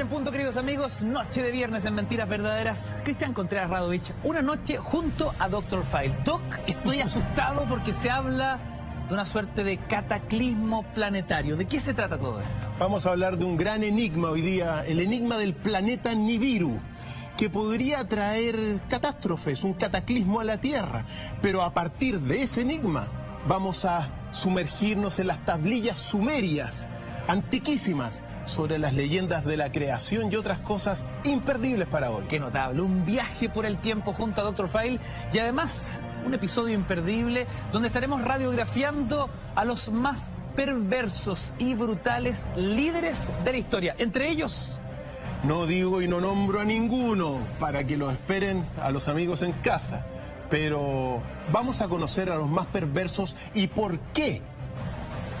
en punto, queridos amigos. Noche de viernes en Mentiras Verdaderas. Cristian Contreras Radovich. Una noche junto a Doctor File. Doc, estoy asustado porque se habla de una suerte de cataclismo planetario. ¿De qué se trata todo esto? Vamos a hablar de un gran enigma hoy día, el enigma del planeta Nibiru, que podría traer catástrofes, un cataclismo a la Tierra. Pero a partir de ese enigma vamos a sumergirnos en las tablillas sumerias, antiquísimas, sobre las leyendas de la creación y otras cosas imperdibles para hoy. Qué notable. Un viaje por el tiempo junto a Doctor File y además un episodio imperdible donde estaremos radiografiando a los más perversos y brutales líderes de la historia. Entre ellos, No digo y no nombro a ninguno para que lo esperen a los amigos en casa, pero vamos a conocer a los más perversos y por qué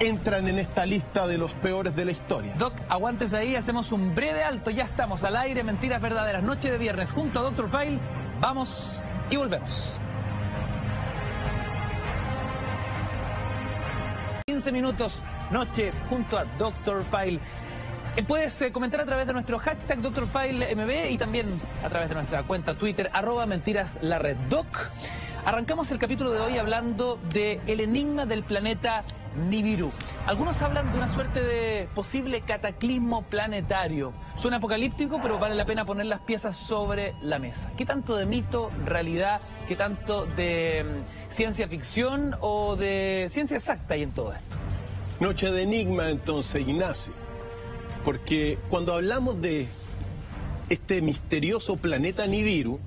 entran en esta lista de los peores de la historia. Doc, aguantes ahí, hacemos un breve alto, ya estamos al aire, mentiras verdaderas, noche de viernes junto a Doctor File, vamos y volvemos. 15 minutos, noche junto a Doctor File. Eh, Puedes eh, comentar a través de nuestro hashtag DrFileMB y también a través de nuestra cuenta Twitter, arroba. Doc, arrancamos el capítulo de hoy hablando de el enigma del planeta Nibiru. Algunos hablan de una suerte de posible cataclismo planetario. Suena apocalíptico, pero vale la pena poner las piezas sobre la mesa. ¿Qué tanto de mito, realidad, qué tanto de mm, ciencia ficción o de ciencia exacta hay en todo esto? Noche de enigma entonces, Ignacio, porque cuando hablamos de este misterioso planeta Nibiru,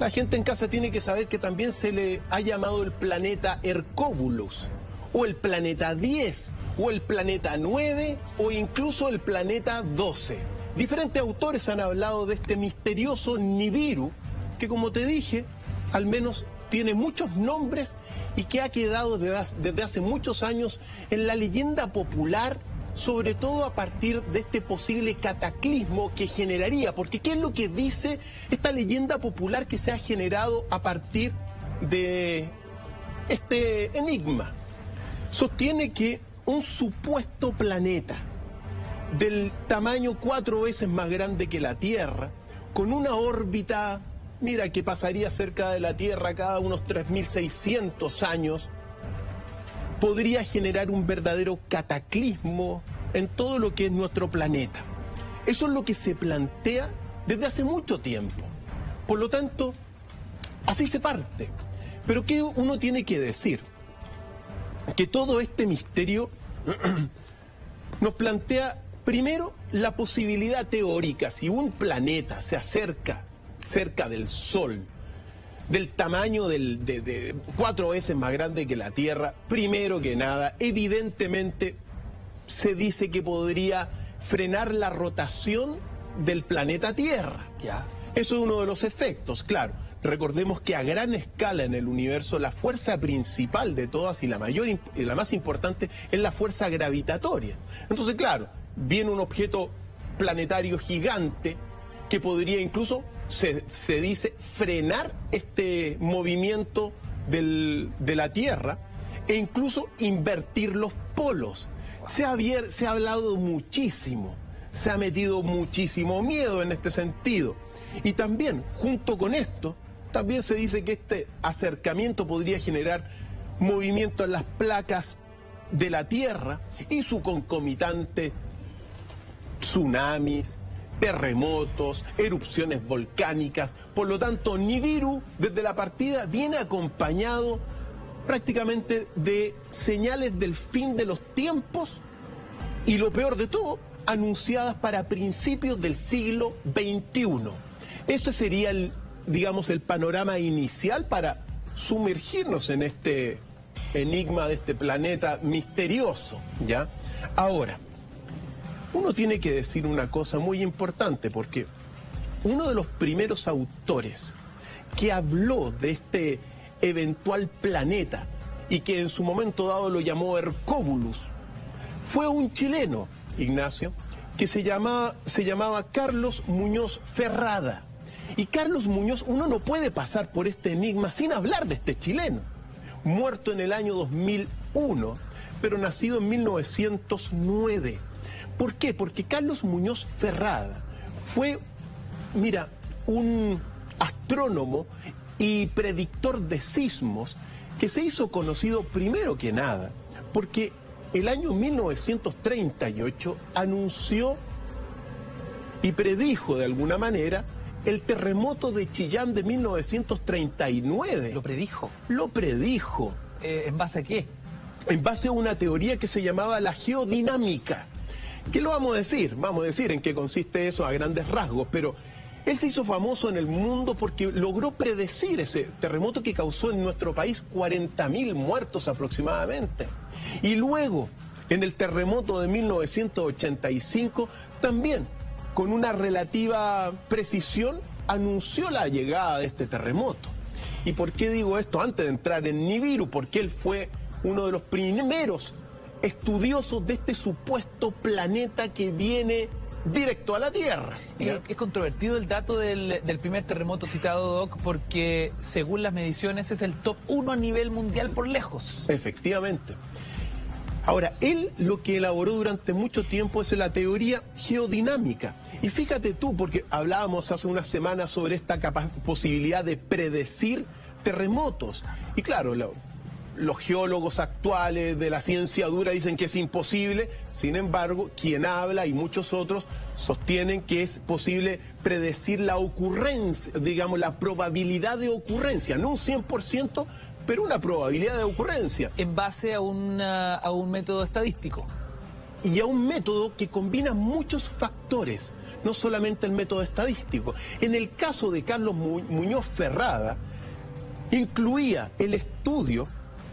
la gente en casa tiene que saber que también se le ha llamado el planeta Hercóbulos, o el planeta 10, o el planeta 9, o incluso el planeta 12. Diferentes autores han hablado de este misterioso Nibiru, que como te dije, al menos tiene muchos nombres y que ha quedado desde hace muchos años en la leyenda popular, sobre todo a partir de este posible cataclismo que generaría. Porque ¿qué es lo que dice esta leyenda popular que se ha generado a partir de este enigma? Sostiene que un supuesto planeta del tamaño cuatro veces más grande que la Tierra, con una órbita, mira, que pasaría cerca de la Tierra cada unos 3.600 años, podría generar un verdadero cataclismo en todo lo que es nuestro planeta. Eso es lo que se plantea desde hace mucho tiempo. Por lo tanto, así se parte. Pero ¿qué uno tiene que decir? Que todo este misterio nos plantea primero la posibilidad teórica, si un planeta se acerca cerca del Sol, del tamaño del- de, de cuatro veces más grande que la Tierra, primero que nada, evidentemente se dice que podría frenar la rotación del planeta Tierra. Ya. Eso es uno de los efectos, claro. Recordemos que a gran escala en el universo la fuerza principal de todas y la mayor y la más importante es la fuerza gravitatoria. Entonces, claro, viene un objeto planetario gigante que podría incluso, se, se dice, frenar este movimiento del- de la Tierra e incluso invertir los polos. Se ha, se ha hablado muchísimo, se ha metido muchísimo miedo en este sentido. Y también, junto con esto, también se dice que este acercamiento podría generar movimiento en las placas de la Tierra y su concomitante tsunamis, terremotos, erupciones volcánicas. Por lo tanto, Nibiru desde la partida viene acompañado prácticamente de señales del fin de los tiempos y lo peor de todo, anunciadas para principios del siglo XXI. Este sería el, digamos, el panorama inicial para sumergirnos en este enigma de este planeta misterioso, ¿ya? Ahora, uno tiene que decir una cosa muy importante porque uno de los primeros autores que habló de este eventual planeta y que en su momento dado lo llamó Hercóbulus fue un chileno, Ignacio, que se llamaba, se llamaba Carlos Muñoz Ferrada. Y Carlos Muñoz, uno no puede pasar por este enigma sin hablar de este chileno. muerto en el año 2001, pero nacido en 1909. ¿Por qué? Porque Carlos Muñoz Ferrada fue, mira, un astrónomo y predictor de sismos que se hizo conocido primero que nada, porque el año 1938 anunció y predijo de alguna manera el terremoto de Chillán de 1939. ¿Lo predijo? Lo predijo. Eh, ¿En base a qué? En base a una teoría que se llamaba la geodinámica. ¿Qué lo vamos a decir? Vamos a decir en qué consiste eso a grandes rasgos, pero él se hizo famoso en el mundo porque logró predecir ese terremoto que causó en nuestro país 40.000 muertos aproximadamente. Y luego, en el terremoto de 1985, también con una relativa precisión anunció la llegada de este terremoto. ¿Y por qué digo esto antes de entrar en Nibiru? Porque él fue uno de los primeros estudiosos de este supuesto planeta que viene directo a la Tierra. Eh, es controvertido el dato del, primer terremoto citado, Doc, porque según las mediciones es el top 1 a nivel mundial por lejos. Efectivamente. Ahora, él lo que elaboró durante mucho tiempo es la teoría geodinámica. Y fíjate tú, porque hablábamos hace unas semanas sobre esta posibilidad de predecir terremotos. Y claro, los geólogos actuales de la ciencia dura dicen que es imposible, sin embargo, quien habla y muchos otros sostienen que es posible predecir la ocurrencia, digamos, la probabilidad de ocurrencia, no un 100%, pero una probabilidad de ocurrencia. En base a, a un método estadístico. Y a un método que combina muchos factores, no solamente el método estadístico. En el caso de Carlos Muñoz Ferrada, incluía el estudio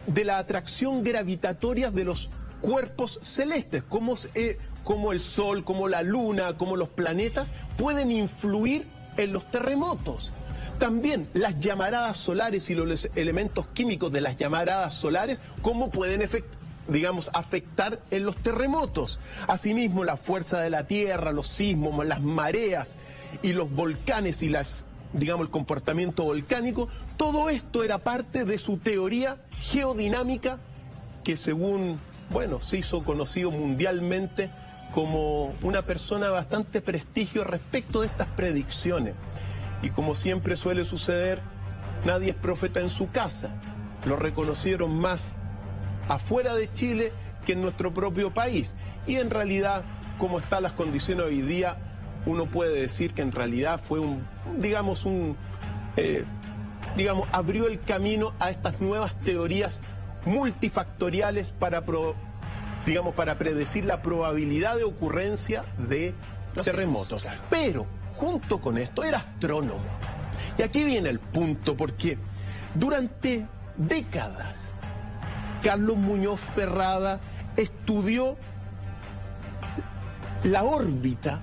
de la atracción gravitatoria de los cuerpos celestes, como, eh, como el Sol, como la Luna, como los planetas, pueden influir en los terremotos. También las llamaradas solares y los elementos químicos de las llamaradas solares, cómo pueden digamos, afectar en los terremotos. Asimismo, la fuerza de la Tierra, los sismos, las mareas y los volcanes y las digamos, el comportamiento volcánico, todo esto era parte de su teoría geodinámica que según, bueno, se hizo conocido mundialmente como una persona de bastante prestigio respecto de estas predicciones. Y como siempre suele suceder, nadie es profeta en su casa. Lo reconocieron más afuera de Chile que en nuestro propio país. Y en realidad, como están las condiciones hoy día, uno puede decir que en realidad fue un, digamos, un, eh, digamos, abrió el camino a estas nuevas teorías multifactoriales para, digamos, para predecir la probabilidad de ocurrencia de terremotos. Pero, junto con esto, era astrónomo. Y aquí viene el punto, porque durante décadas, Carlos Muñoz Ferrada estudió la órbita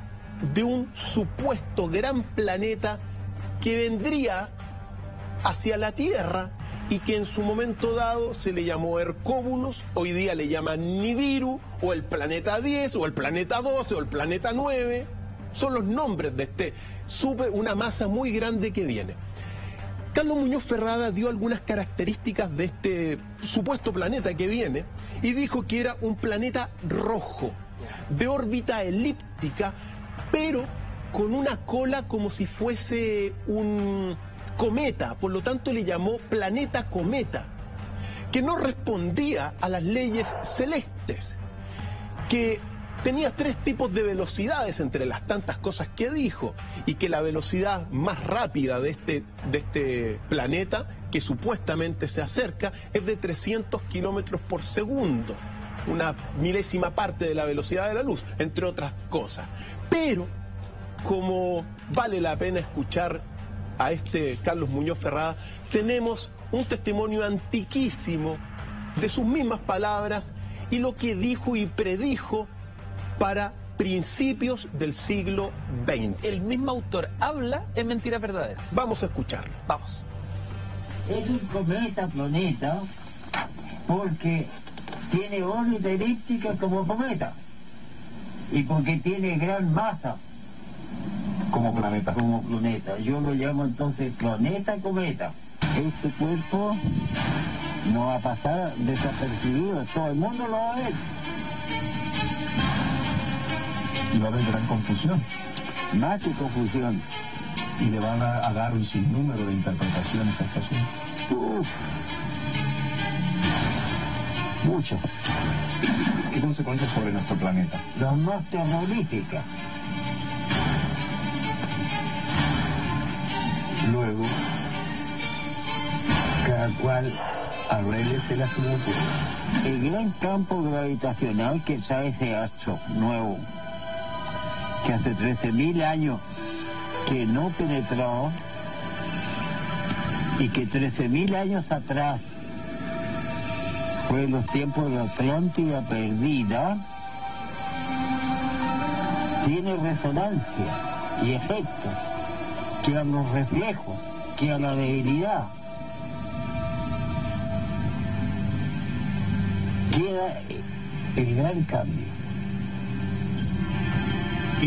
de un supuesto gran planeta que vendría hacia la Tierra y que en su momento dado se le llamó Hercóbulos, hoy día le llaman Nibiru, o el planeta 10, o el planeta 12, o el planeta 9. Son los nombres de este sube una masa muy grande que viene. Carlos Muñoz Ferrada dio algunas características de este supuesto planeta que viene y dijo que era un planeta rojo, de órbita elíptica pero con una cola como si fuese un cometa, por lo tanto le llamó planeta cometa, que no respondía a las leyes celestes, que tenía tres tipos de velocidades entre las tantas cosas que dijo, y que la velocidad más rápida de este, de este planeta, que supuestamente se acerca, es de 300 kilómetros por segundo, una milésima parte de la velocidad de la luz, entre otras cosas. Pero, como vale la pena escuchar a este Carlos Muñoz Ferrada, tenemos un testimonio antiquísimo de sus mismas palabras y lo que dijo y predijo para principios del siglo XX. El mismo autor habla en Mentiras Verdaderas. Vamos a escucharlo. Vamos. Es un cometa planeta porque tiene órbita elíptica como cometa y porque tiene gran masa. Como planeta. Como planeta. Yo lo llamo entonces planeta cometa. Este cuerpo no va a pasar desapercibido, todo el mundo lo va a ver. Y va a haber gran confusión. Más que confusión. Y le van a, a dar un sinnúmero de interpretaciones a asunto. Uf. Muchas. ¿Qué consecuencias sobre nuestro planeta? Las más terroríficas. Luego, cada cual arréglese la como pueda. El gran campo gravitacional que trae ese astro nuevo, que hace 13.000 años que no penetró y que 13.000 años atrás fue los tiempos de la Atlántida perdida, tiene resonancia y efectos que a los reflejos, que a la debilidad. Queda el gran cambio.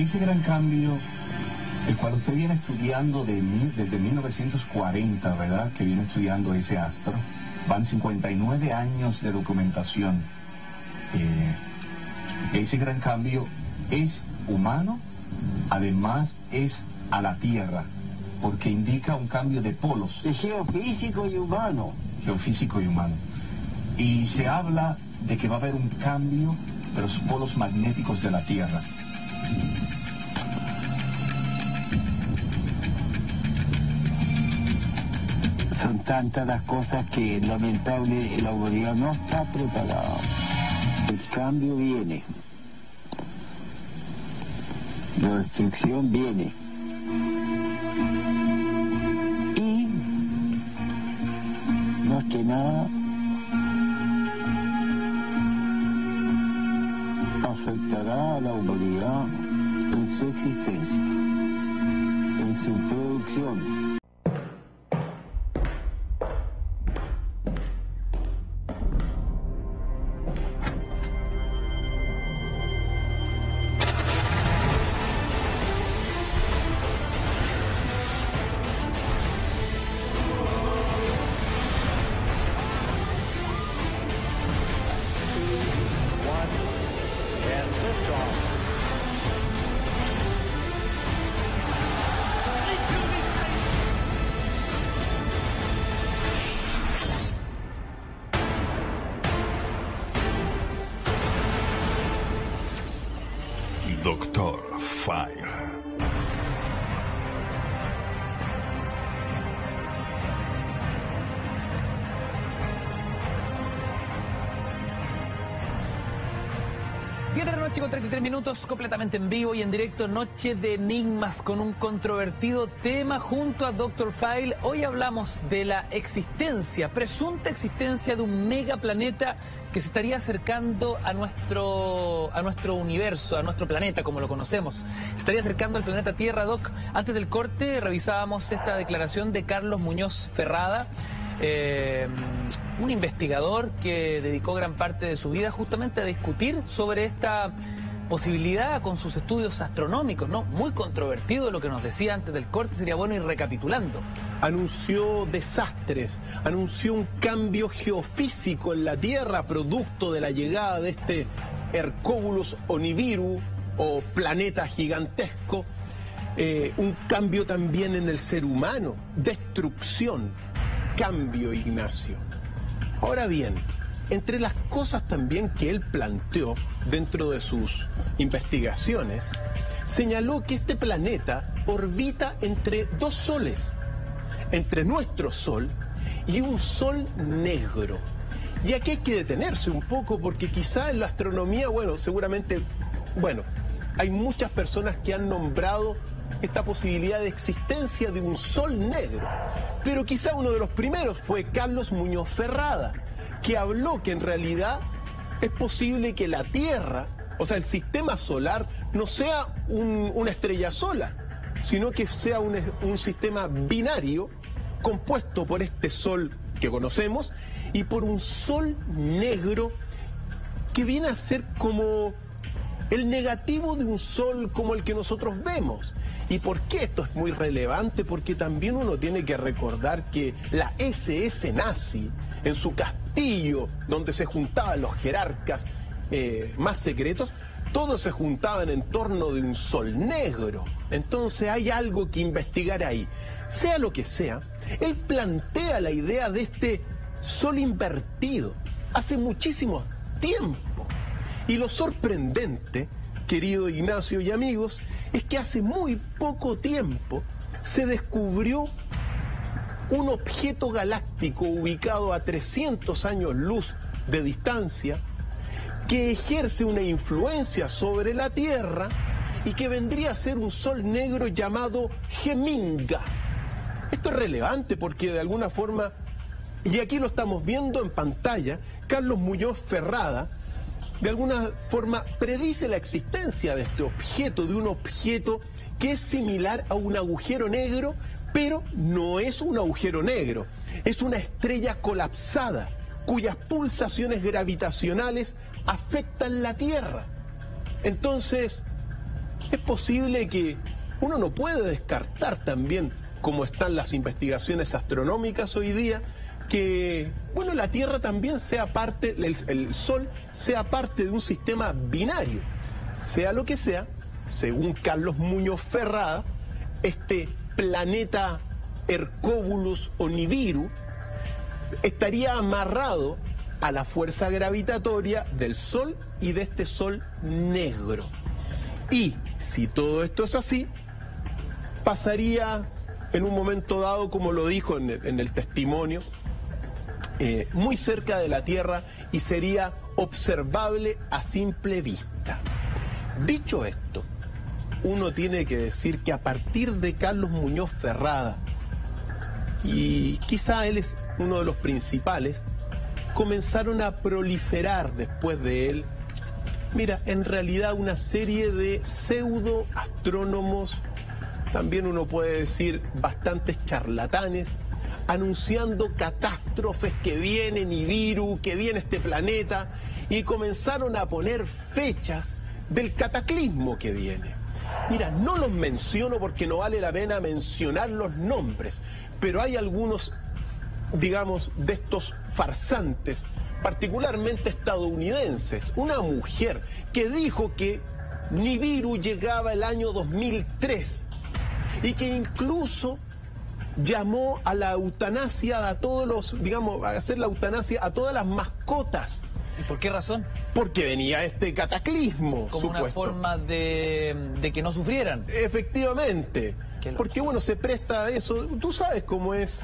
Ese gran cambio, el cual usted viene estudiando de desde 1940, ¿verdad? Que viene estudiando ese astro. Van 59 años de documentación. Eh, ese gran cambio es humano, además es a la Tierra, porque indica un cambio de polos Es geofísico y humano. geofísico y humano. Y se habla de que va a haber un cambio de los polos magnéticos de la Tierra. Son tantas las cosas que lamentable la humanidad no está preparada. El cambio viene. La destrucción viene. Y más que nada afectará a la humanidad en su existencia, en su producción. Con 33 minutos, completamente en vivo y en directo, Noche de Enigmas con un controvertido tema junto a Dr. File. Hoy hablamos de la existencia, presunta existencia de un megaplaneta que se estaría acercando a nuestro, a nuestro universo, a nuestro planeta como lo conocemos. Se estaría acercando al planeta Tierra, Doc. Antes del corte revisábamos esta declaración de Carlos Muñoz Ferrada. eh, un investigador que dedicó gran parte de su vida justamente a discutir sobre esta posibilidad con sus estudios astronómicos, ¿no? Muy controvertido lo que nos decía antes del corte, sería bueno ir recapitulando. anunció desastres, anunció un cambio geofísico en la Tierra producto de la llegada de este Hercóbulus oniviru o planeta gigantesco, eh, un cambio también en el ser humano, destrucción, cambio, Ignacio. Ahora bien, entre las cosas también que él planteó dentro de sus investigaciones, señaló que este planeta orbita entre dos soles, entre nuestro sol y un sol negro. Y aquí hay que detenerse un poco porque quizá en la astronomía, bueno, seguramente, bueno, hay muchas personas que han nombrado esta posibilidad de existencia de un sol negro. Pero quizá uno de los primeros fue Carlos Muñoz Ferrada, que habló que en realidad es posible que la Tierra, o sea, el sistema solar, no sea un- una estrella sola, sino que sea un sistema binario compuesto por este sol que conocemos y por un sol negro que viene a ser como el negativo de un sol como el que nosotros vemos. ¿Y por qué esto es muy relevante? Porque también uno tiene que recordar que la SS nazi en su castillo, donde se juntaban los jerarcas eh, más secretos, todos se juntaban en torno de un sol negro. Entonces hay algo que investigar ahí. Sea lo que sea, él plantea la idea de este sol invertido hace muchísimo tiempo. Y lo sorprendente, querido Ignacio y amigos, es que hace muy poco tiempo se descubrió un objeto galáctico ubicado a 300 años luz de distancia que ejerce una influencia sobre la Tierra y que vendría a ser un sol negro llamado Geminga. Esto es relevante porque de alguna forma, y aquí lo estamos viendo en pantalla, Carlos Muñoz Ferrada, de alguna forma predice la existencia de este objeto, de un objeto que es similar a un agujero negro, pero no es un agujero negro, es una estrella colapsada cuyas pulsaciones gravitacionales afectan la Tierra. Entonces, es posible que uno no puede descartar también, como están las investigaciones astronómicas hoy día, que, bueno, la Tierra también sea parte, el, Sol sea parte de un sistema binario. Sea lo que sea, según Carlos Muñoz Ferrada, este planeta Hercóbulus o Nibiru estaría amarrado a la fuerza gravitatoria del Sol y de este Sol negro. Y si todo esto es así, pasaría en un momento dado, como lo dijo en el testimonio, eh, muy cerca de la Tierra y sería observable a simple vista. Dicho esto, uno tiene que decir que a partir de Carlos Muñoz Ferrada, y quizá él es uno de los principales, comenzaron a proliferar después de él, mira, en realidad una serie de pseudo astrónomos, también uno puede decir bastantes charlatanes, anunciando catástrofes que vienen virus, que viene este planeta, y comenzaron a poner fechas del cataclismo que viene. Mira, no los menciono porque no vale la pena mencionar los nombres, pero hay algunos, digamos, de estos farsantes, particularmente estadounidenses. Una mujer que dijo que Nibiru llegaba el año 2003 y que incluso llamó a la eutanasia a todos los, digamos, a hacer la eutanasia a todas las mascotas. ¿Y por qué razón? Porque venía este cataclismo, Como una forma de, de, que no sufrieran. Efectivamente. Porque bueno, se presta a eso. Tú sabes cómo es,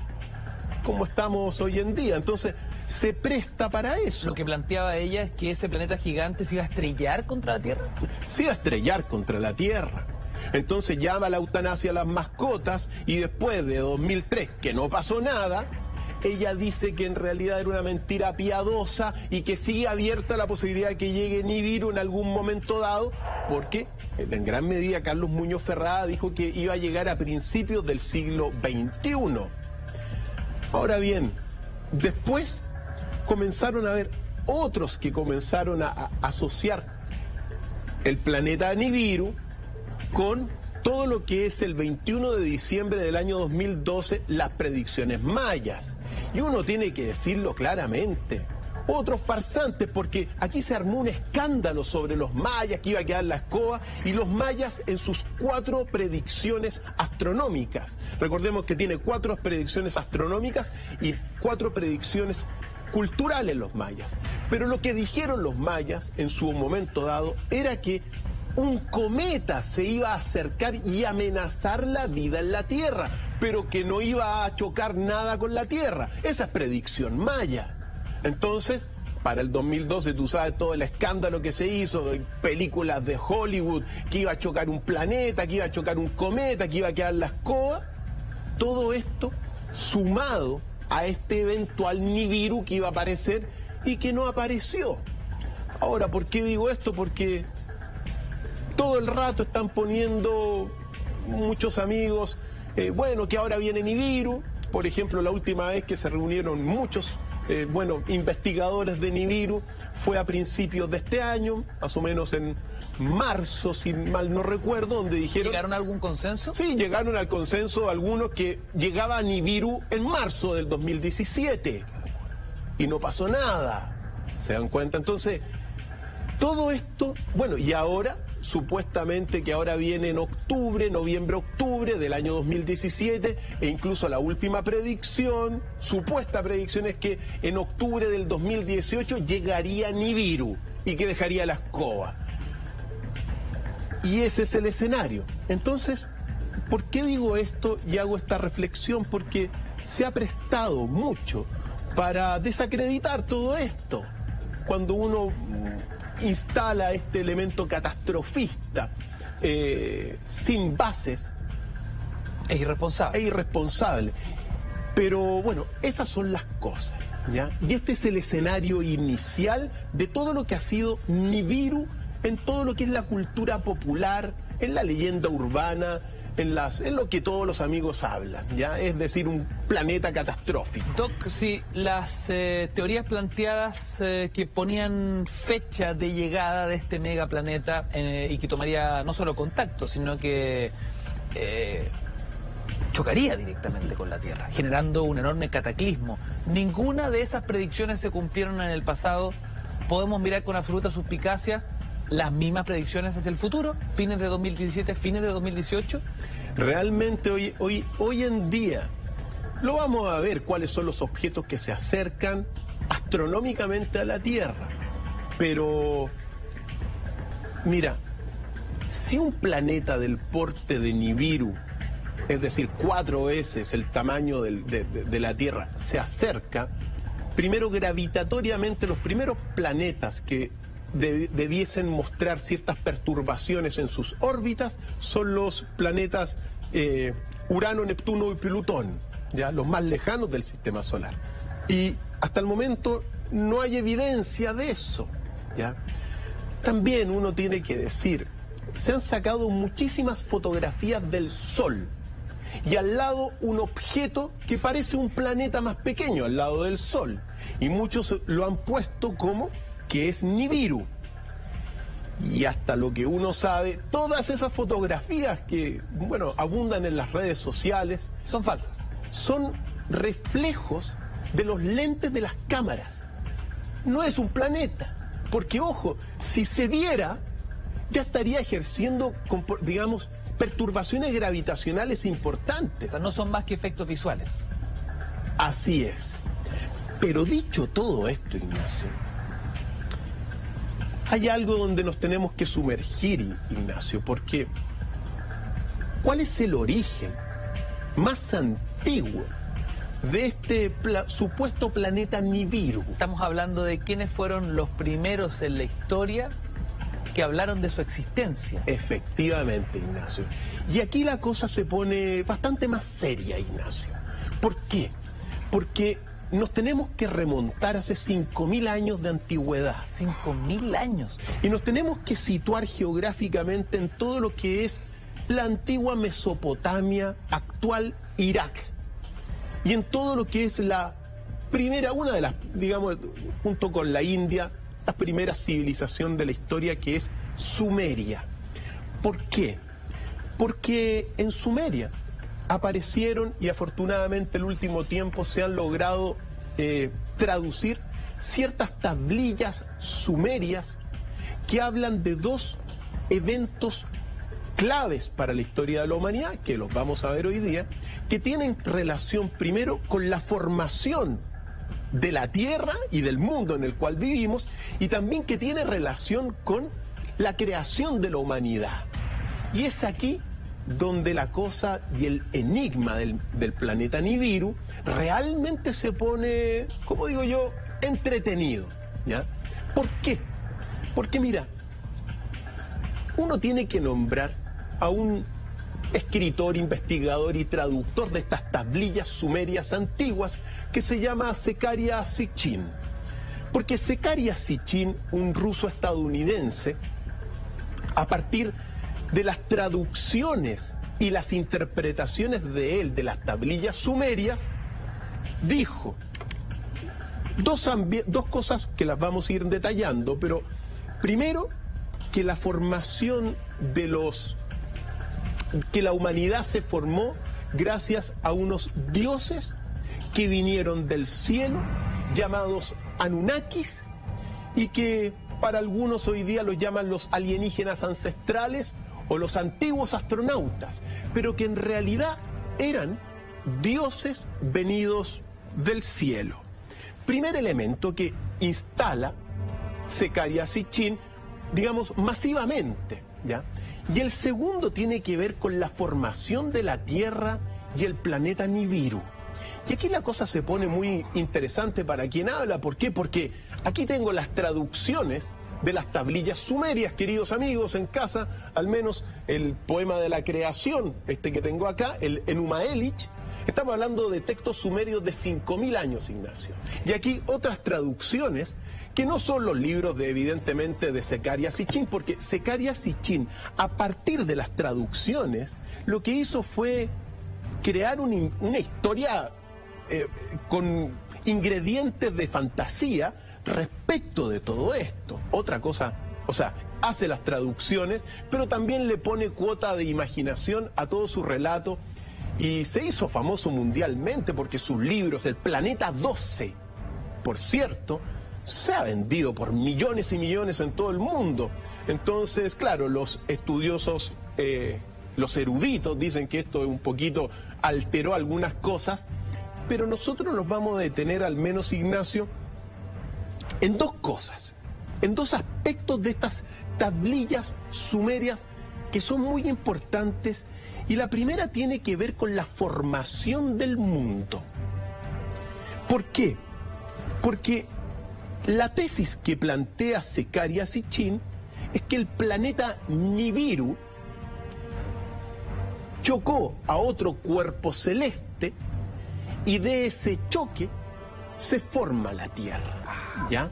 cómo estamos hoy en día. Entonces, se presta para eso. Lo que planteaba ella es que ese planeta gigante se iba a estrellar contra la Tierra. Se iba a estrellar contra la Tierra. Entonces llama la eutanasia a las mascotas y después de 2003, que no pasó nada, ella dice que en realidad era una mentira piadosa y que sigue abierta la posibilidad de que llegue Nibiru en algún momento dado, porque en gran medida Carlos Muñoz Ferrada dijo que iba a llegar a principios del siglo XXI. Ahora bien, después comenzaron a haber otros que comenzaron a, a asociar el planeta Nibiru con todo lo que es el 21 de diciembre del año 2012, las predicciones mayas. Y uno tiene que decirlo claramente. Otros farsantes, porque aquí se armó un escándalo sobre los mayas, que iba a quedar la escoba, y los mayas en sus cuatro predicciones astronómicas. Recordemos que tiene cuatro predicciones astronómicas y cuatro predicciones culturales los mayas. Pero lo que dijeron los mayas en su momento dado era que un cometa se iba a acercar y amenazar la vida en la Tierra, pero que no iba a chocar nada con la Tierra. Esa es predicción maya. Entonces, para el 2012 tú sabes todo el escándalo que se hizo, películas de Hollywood, que iba a chocar un planeta, que iba a chocar un cometa, que iba a quedar la escoba. Todo esto sumado a este eventual Nibiru que iba a aparecer y que no apareció. Ahora, ¿por qué digo esto? Porque todo el rato están poniendo muchos amigos, eh, bueno, que ahora viene Nibiru, por ejemplo, la última vez que se reunieron muchos, eh, bueno, investigadores de Nibiru fue a principios de este año, más o menos en marzo, si mal no recuerdo, donde dijeron... ¿Llegaron a algún consenso? Sí, llegaron al consenso algunos que llegaba a Nibiru en marzo del 2017. y no pasó nada. ¿Se dan cuenta? Entonces, todo esto, bueno, y ahora supuestamente que ahora viene en octubre, noviembre, octubre del año 2017 e incluso la última predicción, supuesta predicción es que en octubre del 2018 llegaría Nibiru y que dejaría la escoba. Y ese es el escenario. Entonces, ¿por qué digo esto y hago esta reflexión? Porque se ha prestado mucho para desacreditar todo esto. Cuando uno instala este elemento catastrofista eh, sin bases. Es irresponsable. Es irresponsable. Pero bueno, esas son las cosas. ¿ya? Y este es el escenario inicial de todo lo que ha sido Nibiru en todo lo que es la cultura popular, en la leyenda urbana, en, las, en lo que todos los amigos hablan, ¿ya? Es decir, un planeta catastrófico. Doc, si las eh, teorías planteadas eh, que ponían fecha de llegada de este megaplaneta eh, y que tomaría no solo contacto, sino que chocaría directamente con la Tierra, generando un enorme cataclismo. Ninguna de esas predicciones se cumplieron en el pasado. Podemos mirar con absoluta suspicacia las mismas predicciones hacia el futuro, fines de 2017, fines de 2018? Realmente hoy, hoy, hoy en día lo vamos a ver cuáles son los objetos que se acercan astronómicamente a la Tierra. Pero, mira, si un planeta del porte de Nibiru, es decir, cuatro veces el tamaño de, de la Tierra, se acerca, primero gravitatoriamente los primeros planetas que debiesen mostrar ciertas perturbaciones en sus órbitas son los planetas eh, Urano, Neptuno y Plutón, ya los más lejanos del sistema solar. Y hasta el momento no hay evidencia de eso. ¿ya? También uno tiene que decir, se han sacado muchísimas fotografías del Sol y al lado un objeto que parece un planeta más pequeño al lado del Sol. Y muchos lo han puesto como que es Nibiru. Y hasta lo que uno sabe, todas esas fotografías que, bueno, abundan en las redes sociales. Son falsas. Son reflejos de los lentes de las cámaras. No es un planeta. Porque, ojo, si se viera, ya estaría ejerciendo, digamos, perturbaciones gravitacionales importantes. O sea, no son más que efectos visuales. Así es. Pero dicho todo esto, Ignacio, hay algo donde nos tenemos que sumergir, Ignacio, porque ¿cuál es el origen más antiguo de este supuesto planeta Nibiru? Estamos hablando de quiénes fueron los primeros en la historia que hablaron de su existencia. Efectivamente, Ignacio. Y aquí la cosa se pone bastante más seria, Ignacio. ¿Por qué? Porque nos tenemos que remontar hace 5.000 años de antigüedad. 5.000 años. Y nos tenemos que situar geográficamente en todo lo que es la antigua Mesopotamia, actual Irak. Y en todo lo que es la primera, una de las, digamos, junto con la India, la primera civilización de la historia que es Sumeria. ¿Por qué? Porque en Sumeria aparecieron y afortunadamente el último tiempo se han logrado eh, traducir ciertas tablillas sumerias que hablan de dos eventos claves para la historia de la humanidad, que los vamos a ver hoy día, que tienen relación primero con la formación de la tierra y del mundo en el cual vivimos, y también que tiene relación con la creación de la humanidad. Y es aquí donde la cosa y el enigma del, planeta Nibiru realmente se pone, como digo yo, entretenido. ¿ya? ¿Por qué? Porque mira, uno tiene que nombrar a un escritor, investigador y traductor de estas tablillas sumerias antiguas que se llama Sekaria Sitchin. Porque Sekaria Sitchin, un ruso estadounidense, a partir de las traducciones y las interpretaciones de él de las tablillas sumerias, dijo dos, dos cosas que las vamos a ir detallando, pero primero que la formación de los que la humanidad se formó gracias a unos dioses que vinieron del cielo llamados Anunnakis y que para algunos hoy día los llaman los alienígenas ancestrales o los antiguos astronautas, pero que en realidad eran dioses venidos del cielo. Primer elemento que instala Secaria Sitchin, digamos, masivamente, ¿ya? Y el segundo tiene que ver con la formación de la Tierra y el planeta Nibiru. Y aquí la cosa se pone muy interesante para quien habla. ¿Por qué? Porque aquí tengo las traducciones de las tablillas sumerias, queridos amigos, en casa, al menos el poema de la creación, este que tengo acá, el Enuma Elish, Estamos hablando de textos sumerios de 5.000 años, Ignacio. Y aquí otras traducciones que no son los libros de, evidentemente, de Secaria Sitchin, porque Secaria Sitchin, a partir de las traducciones, lo que hizo fue crear una historia eh, con ingredientes de fantasía respecto de todo esto. Otra cosa, o sea, hace las traducciones, pero también le pone cuota de imaginación a todo su relato y se hizo famoso mundialmente porque sus libros, El Planeta 12, por cierto, se ha vendido por millones y millones en todo el mundo. Entonces, claro, los estudiosos, eh, los eruditos dicen que esto un poquito alteró algunas cosas, pero nosotros nos vamos a detener al menos, Ignacio, en dos cosas, en dos aspectos de estas tablillas sumerias que son muy importantes y la primera tiene que ver con la formación del mundo. ¿Por qué? Porque la tesis que plantea Secaria Sitchin es que el planeta Nibiru chocó a otro cuerpo celeste y de ese choque se forma la Tierra. ¿Ya?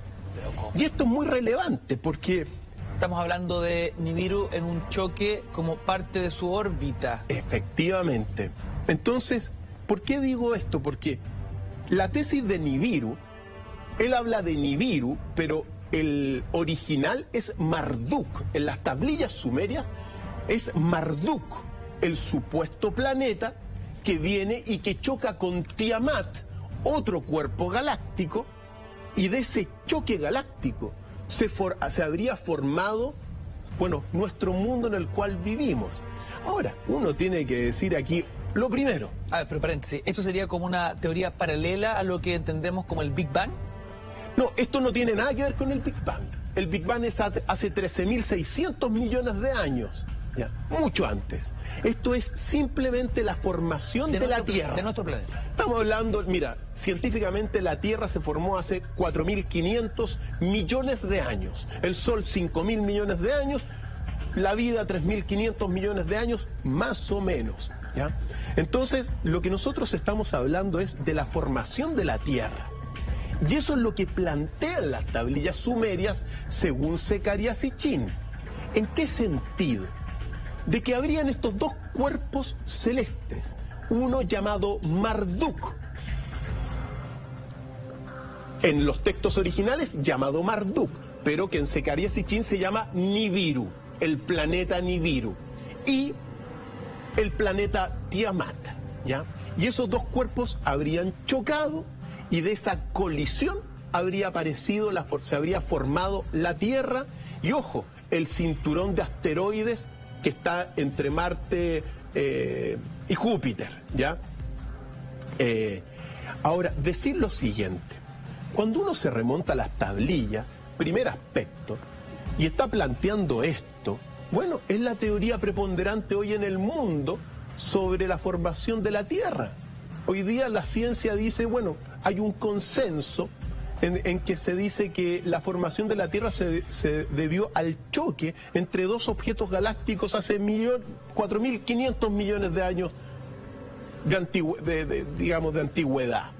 Y esto es muy relevante porque... Estamos hablando de Nibiru en un choque como parte de su órbita. Efectivamente. Entonces, ¿por qué digo esto? Porque la tesis de Nibiru, él habla de Nibiru, pero el original es Marduk. En las tablillas sumerias es Marduk, el supuesto planeta que viene y que choca con Tiamat, otro cuerpo galáctico, y de ese choque galáctico se, se habría formado, bueno, nuestro mundo en el cual vivimos. Ahora, uno tiene que decir aquí lo primero. A ver, pero paréntesis, ¿esto sería como una teoría paralela a lo que entendemos como el Big Bang? No, esto no tiene nada que ver con el Big Bang. El Big Bang es hace 13.600 millones de años mucho antes. Esto es simplemente la formación de, la Tierra. De nuestro planeta. Estamos hablando, mira, científicamente la Tierra se formó hace 4.500 millones de años. El Sol 5.000 millones de años. La vida 3.500 millones de años, más o menos. ¿ya? Entonces, lo que nosotros estamos hablando es de la formación de la Tierra. Y eso es lo que plantean las tablillas sumerias según Secaria Sitchin. ¿En qué sentido? De que habrían estos dos cuerpos celestes, uno llamado Marduk, en los textos originales llamado Marduk, pero que en Secaria Sitchin se llama Nibiru, el planeta Nibiru, y el planeta Tiamat, ¿ya? Y esos dos cuerpos habrían chocado y de esa colisión habría aparecido, la, se habría formado la Tierra y ojo, el cinturón de asteroides que está entre Marte eh, y Júpiter, ¿ya? Eh, ahora, decir lo siguiente, cuando uno se remonta a las tablillas, primer aspecto, y está planteando esto, bueno, es la teoría preponderante hoy en el mundo sobre la formación de la Tierra. Hoy día la ciencia dice, bueno, hay un consenso en, que se dice que la formación de la Tierra se, debió al choque entre dos objetos galácticos hace 4.500 millones de años de, digamos, de antigüedad.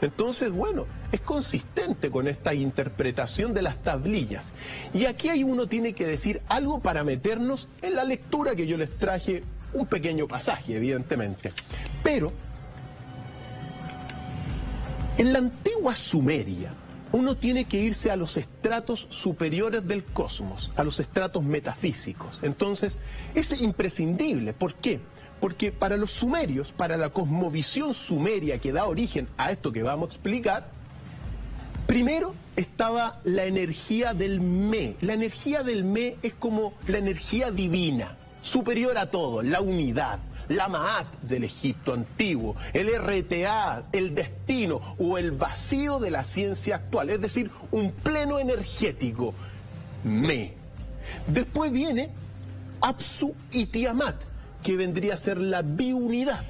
Entonces, bueno, es consistente con esta interpretación de las tablillas. Y aquí hay uno tiene que decir algo para meternos en la lectura que yo les traje, un pequeño pasaje, evidentemente. Pero en la antigua Sumeria, uno tiene que irse a los estratos superiores del cosmos, a los estratos metafísicos. Entonces, es imprescindible. ¿Por qué? Porque para los sumerios, para la cosmovisión sumeria que da origen a esto que vamos a explicar, Primero estaba la energía del Me. La energía del Me es como la energía divina, superior a todo, la unidad, la Maat del Egipto antiguo, el RTA, el destino o el vacío de la ciencia actual, es decir, un pleno energético, Me. Después viene Apsu y Tiamat, que vendría a ser la biunidad.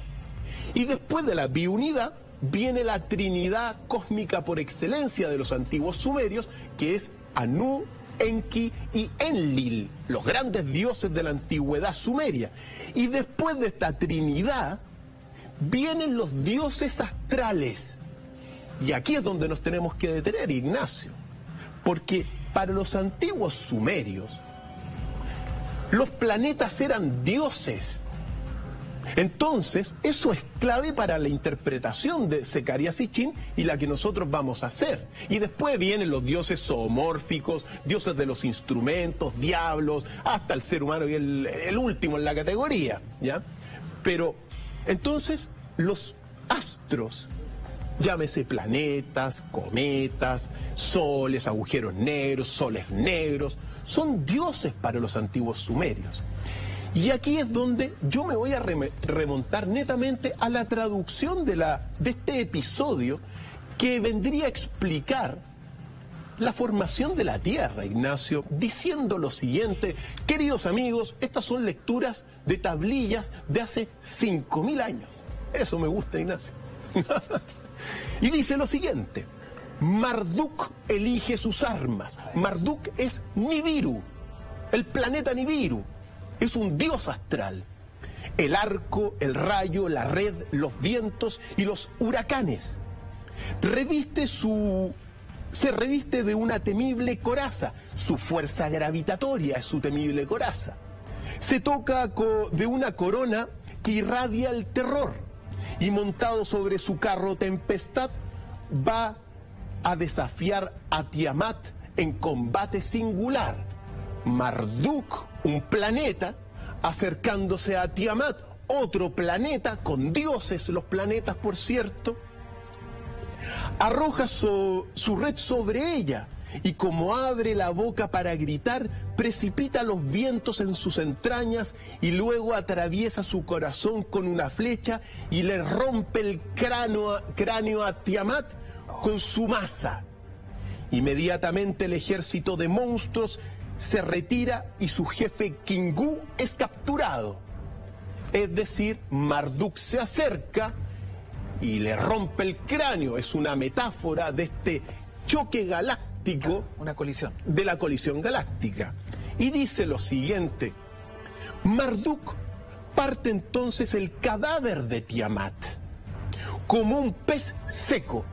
Y después de la biunidad viene la trinidad cósmica por excelencia de los antiguos sumerios, que es Anu, Enki y Enlil, los grandes dioses de la antigüedad sumeria. Y después de esta trinidad vienen los dioses astrales. Y aquí es donde nos tenemos que detener, Ignacio. Porque para los antiguos sumerios, los planetas eran dioses entonces, eso es clave para la interpretación de Secarias y Chin y la que nosotros vamos a hacer. Y después vienen los dioses zoomórficos, dioses de los instrumentos, diablos, hasta el ser humano y el, el último en la categoría, ¿ya? Pero, entonces, los astros, llámese planetas, cometas, soles, agujeros negros, soles negros, son dioses para los antiguos sumerios. Y aquí es donde yo me voy a remontar netamente a la traducción de, la, de este episodio que vendría a explicar la formación de la Tierra, Ignacio, diciendo lo siguiente, queridos amigos, estas son lecturas de tablillas de hace 5.000 años. Eso me gusta, Ignacio. y dice lo siguiente, Marduk elige sus armas. Marduk es Nibiru, el planeta Nibiru es un dios astral. El arco, el rayo, la red, los vientos y los huracanes. Reviste su se reviste de una temible coraza. Su fuerza gravitatoria es su temible coraza. Se toca de una corona que irradia el terror. Y montado sobre su carro tempestad, va a desafiar a Tiamat en combate singular. Marduk un planeta acercándose a Tiamat, otro planeta, con dioses los planetas por cierto, arroja su, red sobre ella y como abre la boca para gritar, precipita los vientos en sus entrañas y luego atraviesa su corazón con una flecha y le rompe el cráneo, cráneo a Tiamat con su masa. Inmediatamente el ejército de monstruos se retira y su jefe Kingu es capturado. Es decir, Marduk se acerca y le rompe el cráneo. Es una metáfora de este choque galáctico. Una colisión. De la colisión galáctica. Y dice lo siguiente. Marduk parte entonces el cadáver de Tiamat como un pez seco.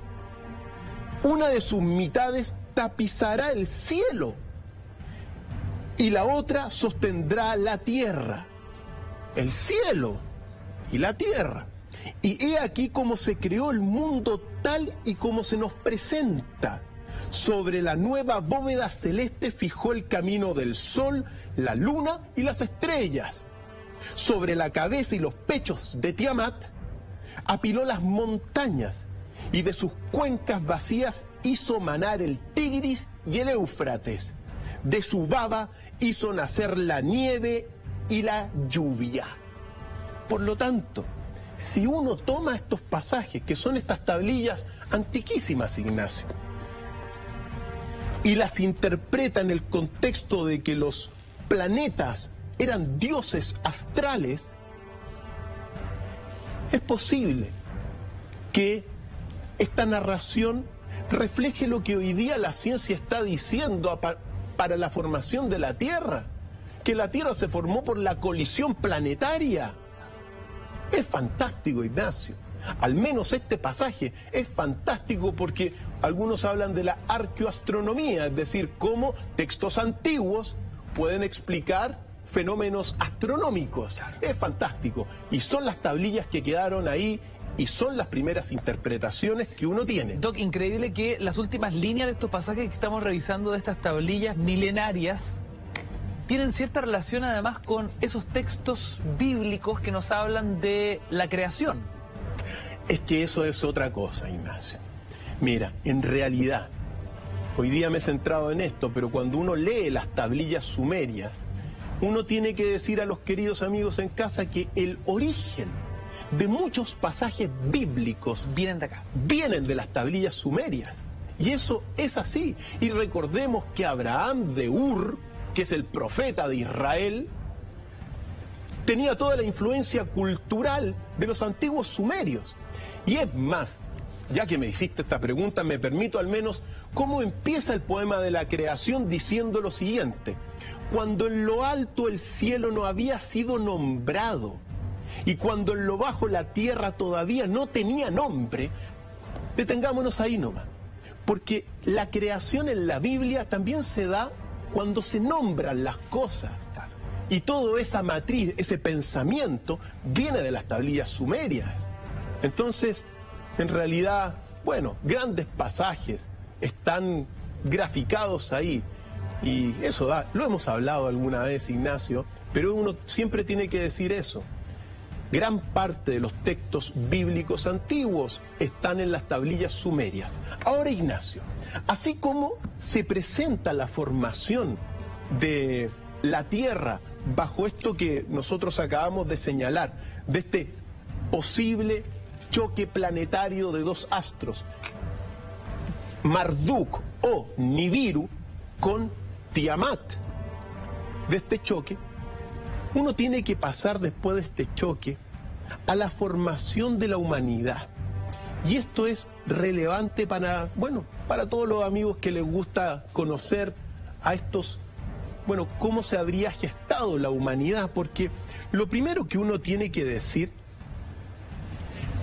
Una de sus mitades tapizará el cielo y la otra sostendrá la tierra, el cielo y la tierra. Y he aquí cómo se creó el mundo tal y como se nos presenta. Sobre la nueva bóveda celeste fijó el camino del sol, la luna y las estrellas. Sobre la cabeza y los pechos de Tiamat apiló las montañas y de sus cuencas vacías hizo manar el Tigris y el Éufrates. De su baba hizo nacer la nieve y la lluvia. Por lo tanto, si uno toma estos pasajes, que son estas tablillas antiquísimas, Ignacio, y las interpreta en el contexto de que los planetas eran dioses astrales, es posible que esta narración refleje lo que hoy día la ciencia está diciendo para la formación de la Tierra, que la Tierra se formó por la colisión planetaria. Es fantástico, Ignacio. Al menos este pasaje es fantástico porque algunos hablan de la arqueoastronomía, es decir, cómo textos antiguos pueden explicar fenómenos astronómicos. Es fantástico. Y son las tablillas que quedaron ahí y son las primeras interpretaciones que uno tiene. Doc, increíble que las últimas líneas de estos pasajes que estamos revisando de estas tablillas milenarias tienen cierta relación además con esos textos bíblicos que nos hablan de la creación. Es que eso es otra cosa, Ignacio. Mira, en realidad, Hoy día me he centrado en esto, pero cuando uno lee las tablillas sumerias, uno tiene que decir a los queridos amigos en casa que el origen de muchos pasajes bíblicos Vienen de acá. vienen de las tablillas sumerias. Y eso es así. Y recordemos que Abraham de Ur, que es el profeta de Israel, tenía toda la influencia cultural de los antiguos sumerios. Y es más, ya que me hiciste esta pregunta, me permito al menos cómo empieza el poema de la creación diciendo lo siguiente. Cuando en lo alto el cielo no había sido nombrado y cuando en lo bajo la tierra todavía no tenía nombre, detengámonos ahí nomás. Porque la creación en la Biblia también se da cuando se nombran las cosas. Y toda esa matriz, ese pensamiento, viene de las tablillas sumerias. Entonces, en realidad, bueno, grandes pasajes están graficados ahí. Y eso da, lo hemos hablado alguna vez, Ignacio, pero uno siempre tiene que decir eso. Gran parte de los textos bíblicos antiguos están en las tablillas sumerias. Ahora, Ignacio, así como se presenta la formación de la Tierra bajo esto que nosotros acabamos de señalar, de este posible choque planetario de dos astros, Marduk o Nibiru con Tiamat, de este choque, uno tiene que pasar después de este choque a la formación de la humanidad. Y esto es relevante para, bueno, para todos los amigos que les gusta conocer a estos, bueno, cómo se habría gestado la humanidad, porque lo primero que uno tiene que decir,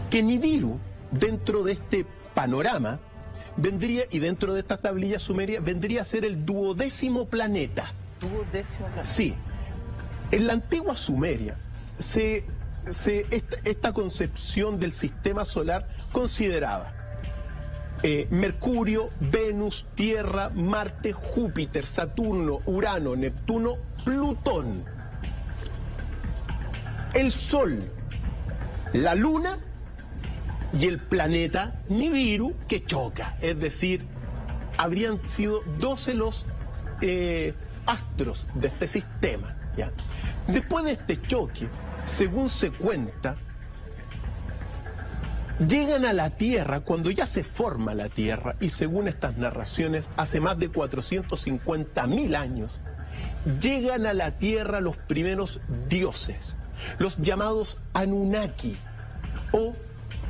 que Nibiru, dentro de este panorama, vendría, y dentro de esta tablilla sumeria, vendría a ser el duodécimo planeta. Tuvo décimo planeta. Sí. En la antigua Sumeria, se, se- esta, concepción del sistema solar consideraba eh, Mercurio, Venus, Tierra, Marte, Júpiter, Saturno, Urano, Neptuno, Plutón, el Sol, la Luna y el planeta Nibiru que choca. Es decir, habrían sido 12 los eh, astros de este sistema. ¿ya? Después de este choque, según se cuenta, llegan a la Tierra cuando ya se forma la Tierra y según estas narraciones, hace más de 450 mil años, llegan a la Tierra los primeros dioses, los llamados Anunnaki, o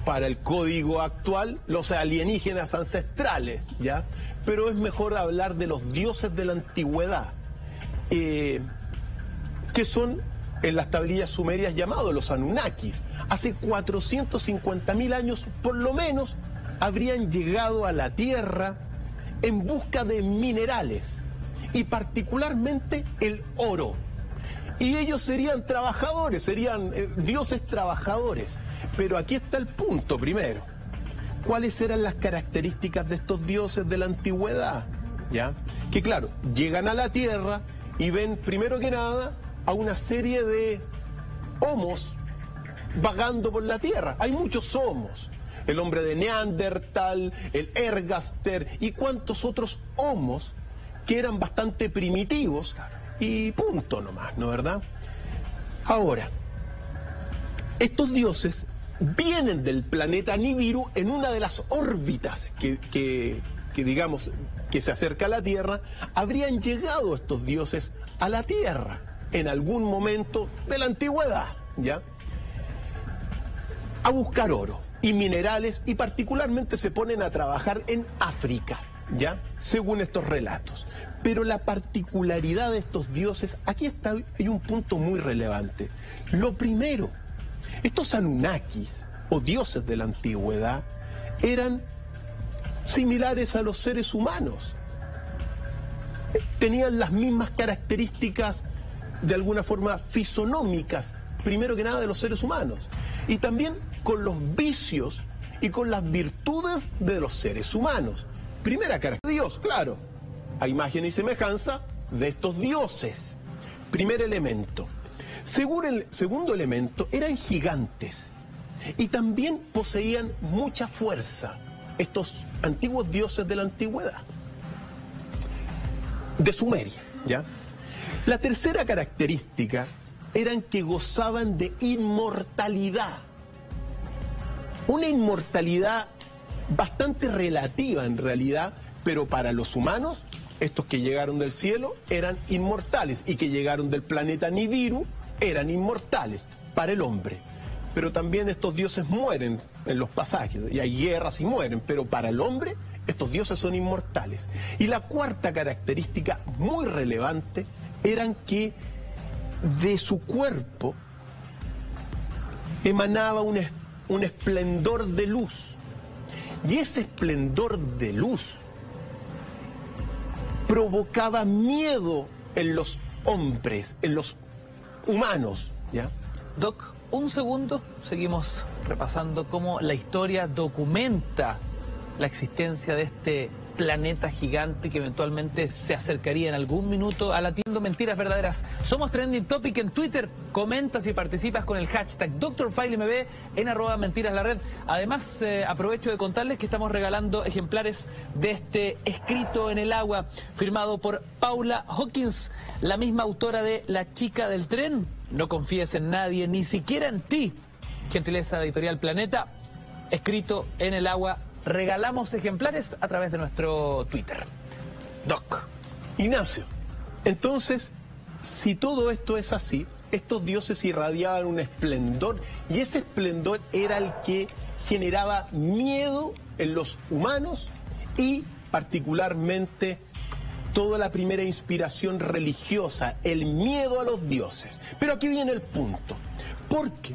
para el código actual, los alienígenas ancestrales, ¿ya? Pero es mejor hablar de los dioses de la antigüedad, eh, que son en las tablillas sumerias llamados los Anunnakis. Hace 450 mil años, por lo menos, habrían llegado a la Tierra en busca de minerales, y particularmente el oro. Y ellos serían trabajadores, serían eh, dioses trabajadores. Pero aquí está el punto primero. ¿Cuáles eran las características de estos dioses de la antigüedad? ¿Ya? Que claro, llegan a la tierra y ven primero que nada a una serie de homos vagando por la tierra. Hay muchos homos. El hombre de Neandertal, el Ergaster y cuantos otros homos que eran bastante primitivos y punto nomás, ¿no verdad? Ahora, estos dioses vienen del planeta Nibiru en una de las órbitas que, digamos que se acerca a la Tierra, habrían llegado estos dioses a la Tierra en algún momento de la antigüedad, ¿ya? A buscar oro y minerales y particularmente se ponen a trabajar en África, ¿ya? Según estos relatos. Pero la particularidad de estos dioses, aquí está, hay un punto muy relevante. Lo primero, estos Anunnakis o dioses de la antigüedad eran similares a los seres humanos. Tenían las mismas características de alguna forma fisonómicas, primero que nada de los seres humanos, y también con los vicios y con las virtudes de los seres humanos. Primera característica de Dios, claro, a imagen y semejanza de estos dioses. Primer elemento. Segundo elemento, eran gigantes y también poseían mucha fuerza estos antiguos dioses de la antigüedad. de Sumeria. ¿ya? La tercera característica eran que gozaban de inmortalidad. Una inmortalidad bastante relativa en realidad, pero para los humanos, estos que llegaron del cielo eran inmortales y que llegaron del planeta Nibiru eran inmortales para el hombre. Pero también estos dioses mueren en los pasajes, y hay guerras y mueren, pero para el hombre estos dioses son inmortales. Y la cuarta característica muy relevante eran que de su cuerpo emanaba un, un esplendor de luz. Y ese esplendor de luz provocaba miedo en los hombres, en los humanos. ¿ya? Doc, un segundo, seguimos repasando cómo la historia documenta la existencia de este planeta gigante que eventualmente se acercaría en algún minuto a latiendo mentiras verdaderas. Somos Trending Topic en Twitter. Comentas y participas con el hashtag DrFileMB en arroba mentiras la red. Además, eh, aprovecho de contarles que estamos regalando ejemplares de este escrito en el agua firmado por Paula Hawkins, la misma autora de La chica del tren. No confíes en nadie, ni siquiera en ti. Gentileza Editorial Planeta, escrito en el agua regalamos ejemplares a través de nuestro Twitter. Doc. Ignacio, entonces, si todo esto es así, estos dioses irradiaban un esplendor y ese esplendor era el que generaba miedo en los humanos y particularmente toda la primera inspiración religiosa, el miedo a los dioses. Pero aquí viene el punto, porque,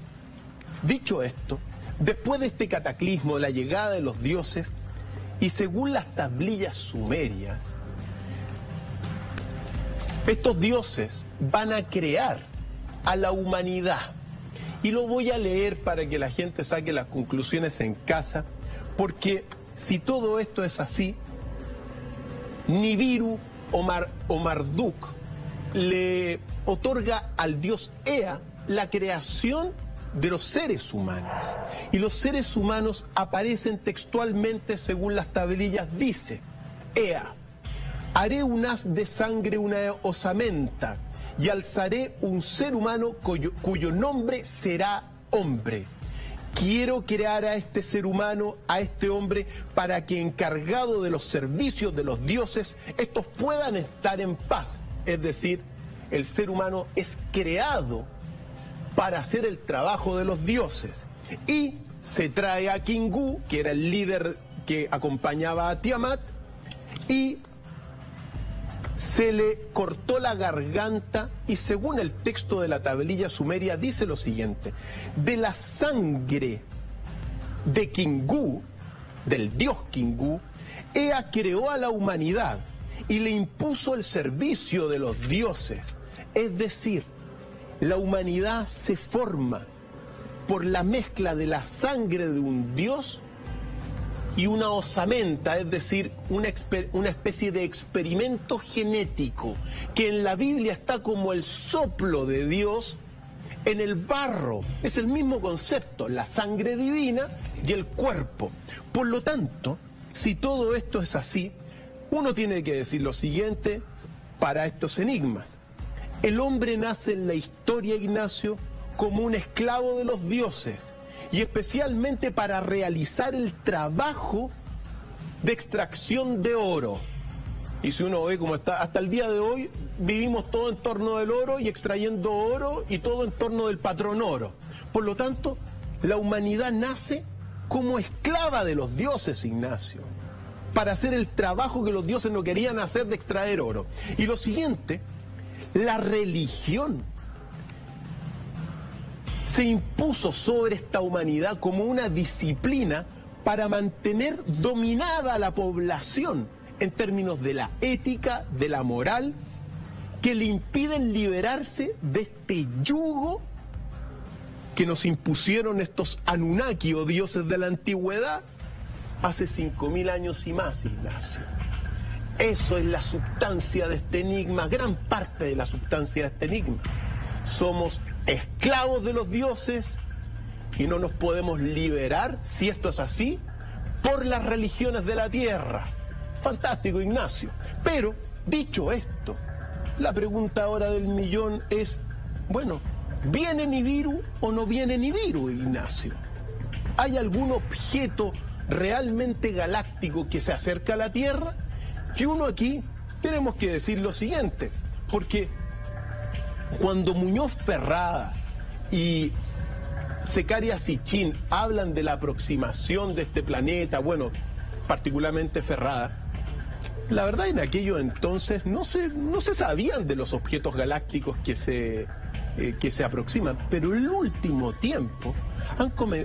dicho esto, Después de este cataclismo, la llegada de los dioses, y según las tablillas sumerias, estos dioses van a crear a la humanidad. Y lo voy a leer para que la gente saque las conclusiones en casa, porque si todo esto es así, Nibiru o, Marduk le otorga al dios Ea la creación de los seres humanos. Y los seres humanos aparecen textualmente según las tablillas. Dice, Ea, haré un haz de sangre, una osamenta, y alzaré un ser humano cuyo, cuyo nombre será hombre. Quiero crear a este ser humano, a este hombre, para que encargado de los servicios de los dioses, estos puedan estar en paz. Es decir, el ser humano es creado para hacer el trabajo de los dioses. Y se trae a Kingu, que era el líder que acompañaba a Tiamat, y se le cortó la garganta y según el texto de la tablilla sumeria dice lo siguiente, de la sangre de Kingu, del dios Kingu, Ea creó a la humanidad y le impuso el servicio de los dioses, es decir, la humanidad se forma por la mezcla de la sangre de un dios y una osamenta, es decir, una, especie de experimento genético, que en la Biblia está como el soplo de Dios en el barro. Es el mismo concepto, la sangre divina y el cuerpo. Por lo tanto, si todo esto es así, uno tiene que decir lo siguiente para estos enigmas. El hombre nace en la historia, Ignacio, como un esclavo de los dioses y especialmente para realizar el trabajo de extracción de oro. Y si uno ve cómo está, hasta el día de hoy vivimos todo en torno del oro y extrayendo oro y todo en torno del patrón oro. Por lo tanto, la humanidad nace como esclava de los dioses, Ignacio, para hacer el trabajo que los dioses no querían hacer de extraer oro. Y lo siguiente la religión se impuso sobre esta humanidad como una disciplina para mantener dominada a la población en términos de la ética, de la moral, que le impiden liberarse de este yugo que nos impusieron estos Anunnaki o dioses de la antigüedad hace 5.000 años y más, Ignacio. Eso es la substancia de este enigma, gran parte de la substancia de este enigma. Somos esclavos de los dioses y no nos podemos liberar, si esto es así, por las religiones de la tierra. Fantástico, Ignacio. Pero dicho esto, la pregunta ahora del millón es, bueno, ¿viene Nibiru o no viene Nibiru, Ignacio? ¿Hay algún objeto realmente galáctico que se acerca a la Tierra? Y uno aquí tenemos que decir lo siguiente, porque cuando Muñoz Ferrada y Secaria Sichin hablan de la aproximación de este planeta, bueno, particularmente Ferrada, la verdad en aquello entonces no se, no se sabían de los objetos galácticos que se, eh, que se aproximan, pero en el último tiempo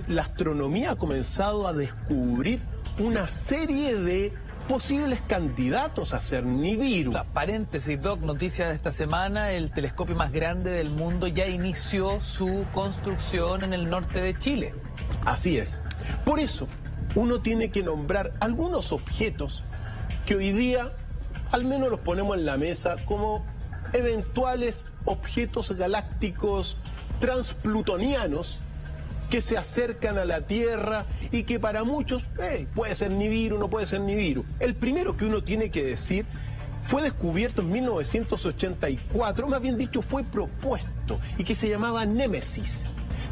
la astronomía ha comenzado a descubrir una serie de posibles candidatos a ser Nibiru. paréntesis, Doc, noticia de esta semana, el telescopio más grande del mundo ya inició su construcción en el norte de Chile. Así es. Por eso, uno tiene que nombrar algunos objetos que hoy día al menos los ponemos en la mesa como eventuales objetos galácticos transplutonianos que se acercan a la Tierra y que para muchos puede ser Nibiru, no puede ser Nibiru. El primero que uno tiene que decir fue descubierto en 1984, más bien dicho, fue propuesto y que se llamaba Némesis.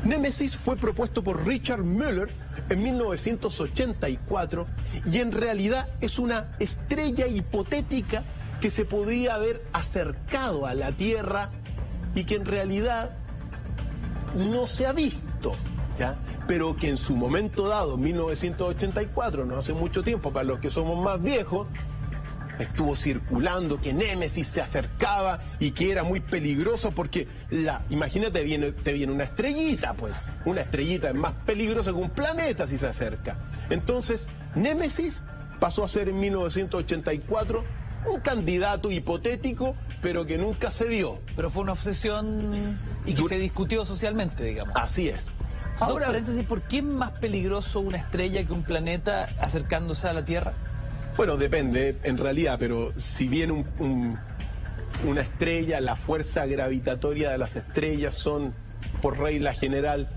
Némesis fue propuesto por Richard Müller en 1984 y en realidad es una estrella hipotética que se podría haber acercado a la Tierra y que en realidad no se ha visto. ¿Ya? pero que en su momento dado, 1984, no hace mucho tiempo, para los que somos más viejos, estuvo circulando, que Némesis se acercaba y que era muy peligroso porque la, imagínate, viene, te viene una estrellita, pues, una estrellita es más peligrosa que un planeta si se acerca. Entonces, Némesis pasó a ser en 1984 un candidato hipotético, pero que nunca se vio. Pero fue una obsesión y que se discutió socialmente, digamos. Así es. Ahora, paréntesis, ¿por qué es más peligroso una estrella que un planeta acercándose a la Tierra? Bueno, depende, en realidad, pero si bien una estrella, la fuerza gravitatoria de las estrellas son, por regla general,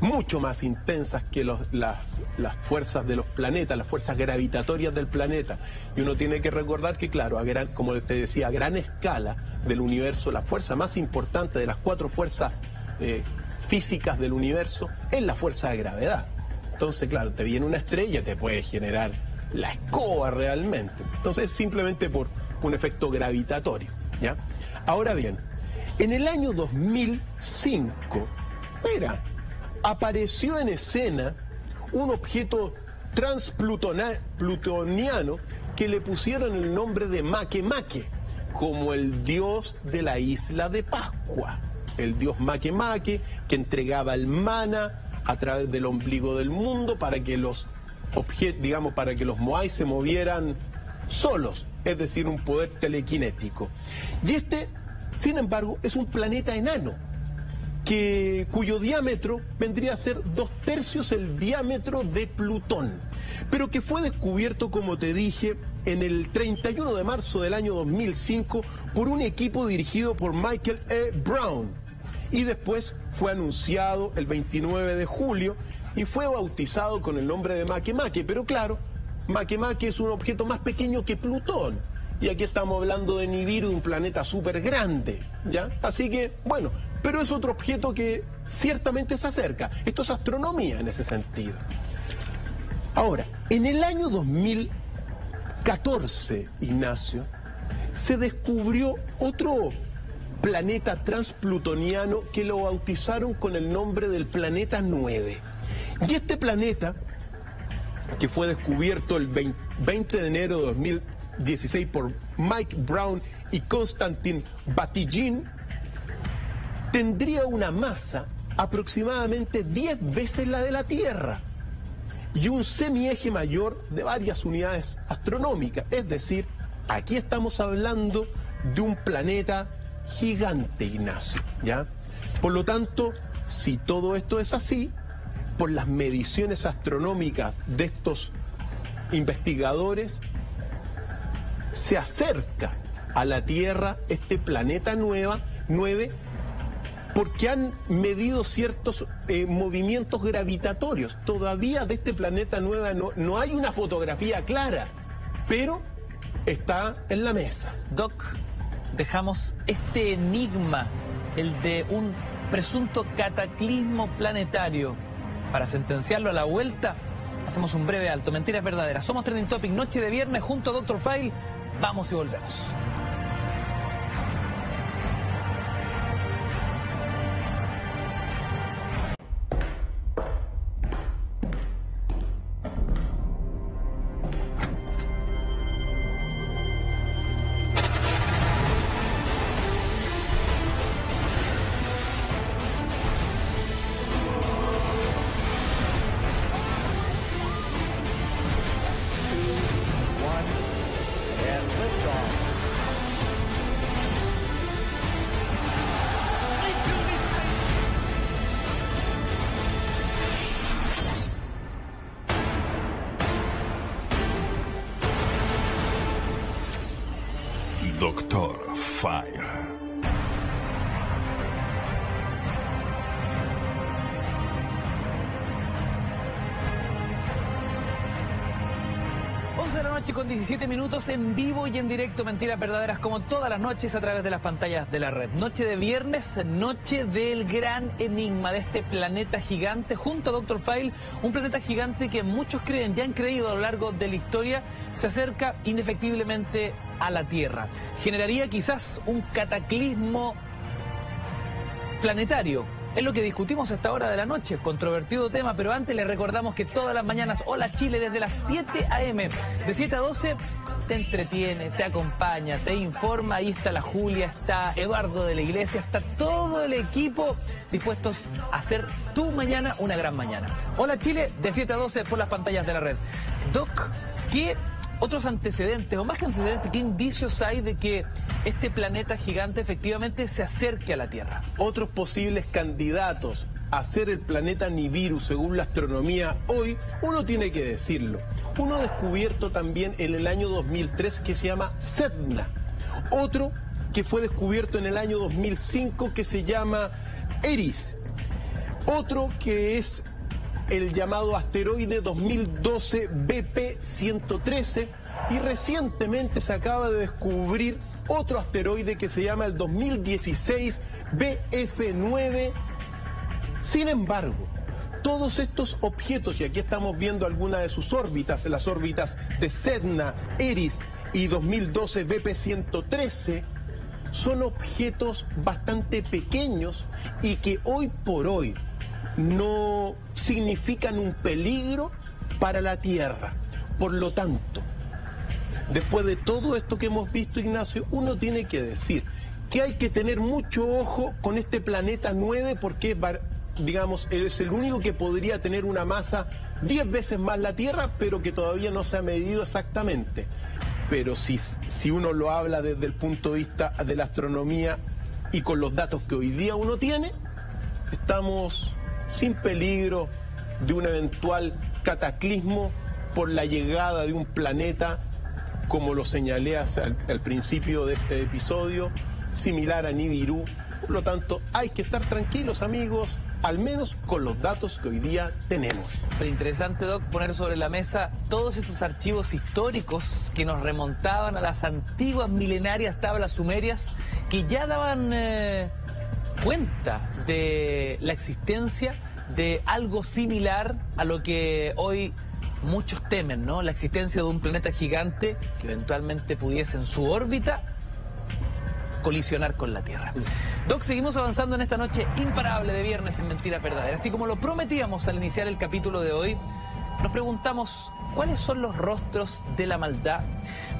mucho más intensas que las, las, fuerzas de los planetas, las fuerzas gravitatorias del planeta. Y uno tiene que recordar que, claro, a gran, como te decía, a gran escala del universo, la fuerza más importante de las cuatro fuerzas eh, físicas del universo es la fuerza de gravedad. Entonces, claro, te viene una estrella, te puede generar la escoba realmente. Entonces, simplemente por un efecto gravitatorio. ¿ya? Ahora bien, en el año 2005, mira, apareció en escena un objeto transplutoniano que le pusieron el nombre de Makemake, como el dios de la isla de Pascua. El dios Makemake que entregaba el mana a través del ombligo del mundo para que los digamos, para que los Moai se movieran solos, es decir, un poder telequinético. Y este, sin embargo, es un planeta enano, que, cuyo diámetro vendría a ser dos tercios el diámetro de Plutón, pero que fue descubierto, como te dije, en el 31 de marzo del año 2005 por un equipo dirigido por Michael E. Brown y después fue anunciado el 29 de julio y fue bautizado con el nombre de Makemake. Pero claro, Makemake es un objeto más pequeño que Plutón. Y aquí estamos hablando de Nibiru, un planeta súper grande, ¿ya? Así que, bueno, pero es otro objeto que ciertamente se acerca. Esto es astronomía en ese sentido. Ahora, en el año 2014, Ignacio, se descubrió otro planeta transplutoniano que lo bautizaron con el nombre del planeta 9. Y este planeta, que fue descubierto el 20 de enero de 2016 por Mike Brown y Konstantin Batygin, tendría una masa aproximadamente 10 veces la de la Tierra y un semieje mayor de varias unidades astronómicas. Es decir, aquí estamos hablando de un planeta gigante, Ignacio, ¿ya? Por lo tanto, si todo esto es así, por las mediciones astronómicas de estos investigadores, se acerca a la Tierra este planeta nueva, 9 porque han medido ciertos eh, movimientos gravitatorios. Todavía de este planeta nueva no, no hay una fotografía clara, pero está en la mesa. Doc, dejamos este enigma, el de un presunto cataclismo planetario, para sentenciarlo a la vuelta. Hacemos un breve alto. Mentiras verdaderas. Somos Trending Topic, noche de viernes junto a Dr. File. Vamos y volvemos. 17 minutos en vivo y en directo, mentiras verdaderas como todas las noches a través de las pantallas de la red. Noche de viernes, noche del gran enigma de este planeta gigante junto a Doctor File, un planeta gigante que muchos creen, ya han creído a lo largo de la historia, se acerca indefectiblemente a la Tierra. Generaría quizás un cataclismo planetario. Es lo que discutimos a esta hora de la noche, controvertido tema, pero antes le recordamos que todas las mañanas, hola Chile, desde las 7 a.m., de 7 a 12, te entretiene, te acompaña, te informa, ahí está la Julia, está Eduardo de la Iglesia, está todo el equipo dispuestos a hacer tu mañana una gran mañana. Hola Chile, de 7 a 12 por las pantallas de la red. Doc, ¿qué otros antecedentes, o más que antecedentes, qué indicios hay de que este planeta gigante efectivamente se acerque a la Tierra? Otros posibles candidatos a ser el planeta Nibiru según la astronomía hoy, uno tiene que decirlo. Uno descubierto también en el año 2003 que se llama Sedna. Otro que fue descubierto en el año 2005 que se llama Eris. Otro que es el llamado asteroide 2012 BP-113 y recientemente se acaba de descubrir otro asteroide que se llama el 2016 BF9. Sin embargo, todos estos objetos, y aquí estamos viendo algunas de sus órbitas, las órbitas de Sedna, Eris y 2012 BP-113, son objetos bastante pequeños y que hoy por hoy no significan un peligro para la Tierra. Por lo tanto, después de todo esto que hemos visto, Ignacio, uno tiene que decir que hay que tener mucho ojo con este planeta 9 porque, digamos, es el único que podría tener una masa 10 veces más la Tierra, pero que todavía no se ha medido exactamente. Pero si, si uno lo habla desde el punto de vista de la astronomía y con los datos que hoy día uno tiene, estamos sin peligro de un eventual cataclismo por la llegada de un planeta, como lo señalé al, al principio de este episodio, similar a Nibiru. Por lo tanto, hay que estar tranquilos, amigos, al menos con los datos que hoy día tenemos. Pero interesante, Doc, poner sobre la mesa todos estos archivos históricos que nos remontaban a las antiguas milenarias tablas sumerias que ya daban eh, cuenta de la existencia de algo similar a lo que hoy muchos temen, ¿no? La existencia de un planeta gigante que eventualmente pudiese en su órbita colisionar con la Tierra. Doc, seguimos avanzando en esta noche imparable de viernes en Mentiras Verdaderas. Así como lo prometíamos al iniciar el capítulo de hoy, nos preguntamos cuáles son los rostros de la maldad,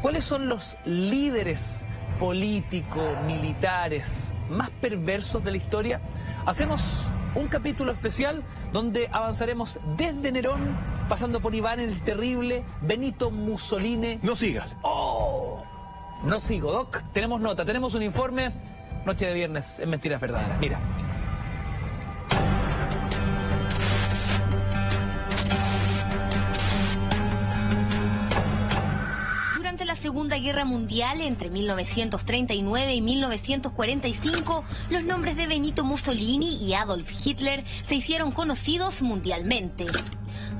cuáles son los líderes políticos, militares más perversos de la historia. Hacemos un capítulo especial donde avanzaremos desde Nerón, pasando por Iván el Terrible, Benito Mussolini. No sigas. ¡Oh! No sigo, Doc. Tenemos nota, tenemos un informe. Noche de viernes en Mentiras Verdaderas. Mira. Guerra Mundial, entre 1939 y 1945, los nombres de Benito Mussolini y Adolf Hitler se hicieron conocidos mundialmente.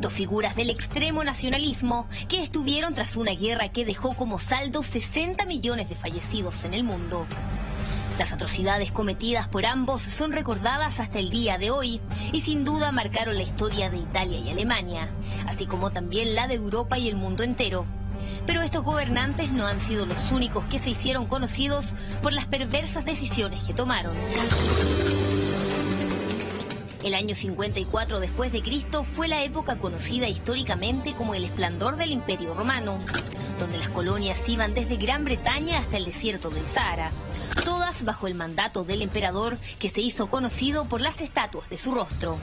Dos figuras del extremo nacionalismo que estuvieron tras una guerra que dejó como saldo 60 millones de fallecidos en el mundo. Las atrocidades cometidas por ambos son recordadas hasta el día de hoy y sin duda marcaron la historia de Italia y Alemania, así como también la de Europa y el mundo entero. Pero estos gobernantes no han sido los únicos que se hicieron conocidos por las perversas decisiones que tomaron. El año 54 después de Cristo fue la época conocida históricamente como el esplendor del Imperio Romano, donde las colonias iban desde Gran Bretaña hasta el desierto del Sahara, todas bajo el mandato del emperador que se hizo conocido por las estatuas de su rostro.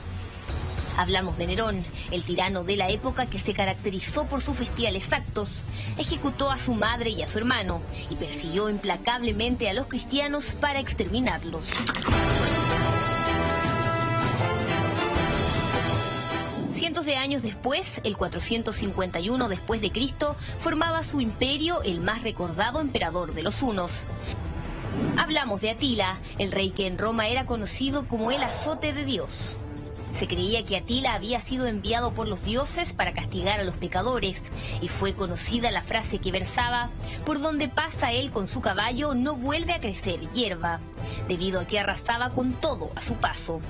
Hablamos de Nerón, el tirano de la época que se caracterizó por sus bestiales actos, ejecutó a su madre y a su hermano y persiguió implacablemente a los cristianos para exterminarlos. Cientos de años después, el 451 después de Cristo, formaba su imperio el más recordado emperador de los hunos. Hablamos de Atila, el rey que en Roma era conocido como el azote de Dios. Se creía que Atila había sido enviado por los dioses para castigar a los pecadores, y fue conocida la frase que versaba, por donde pasa él con su caballo no vuelve a crecer hierba, debido a que arrasaba con todo a su paso.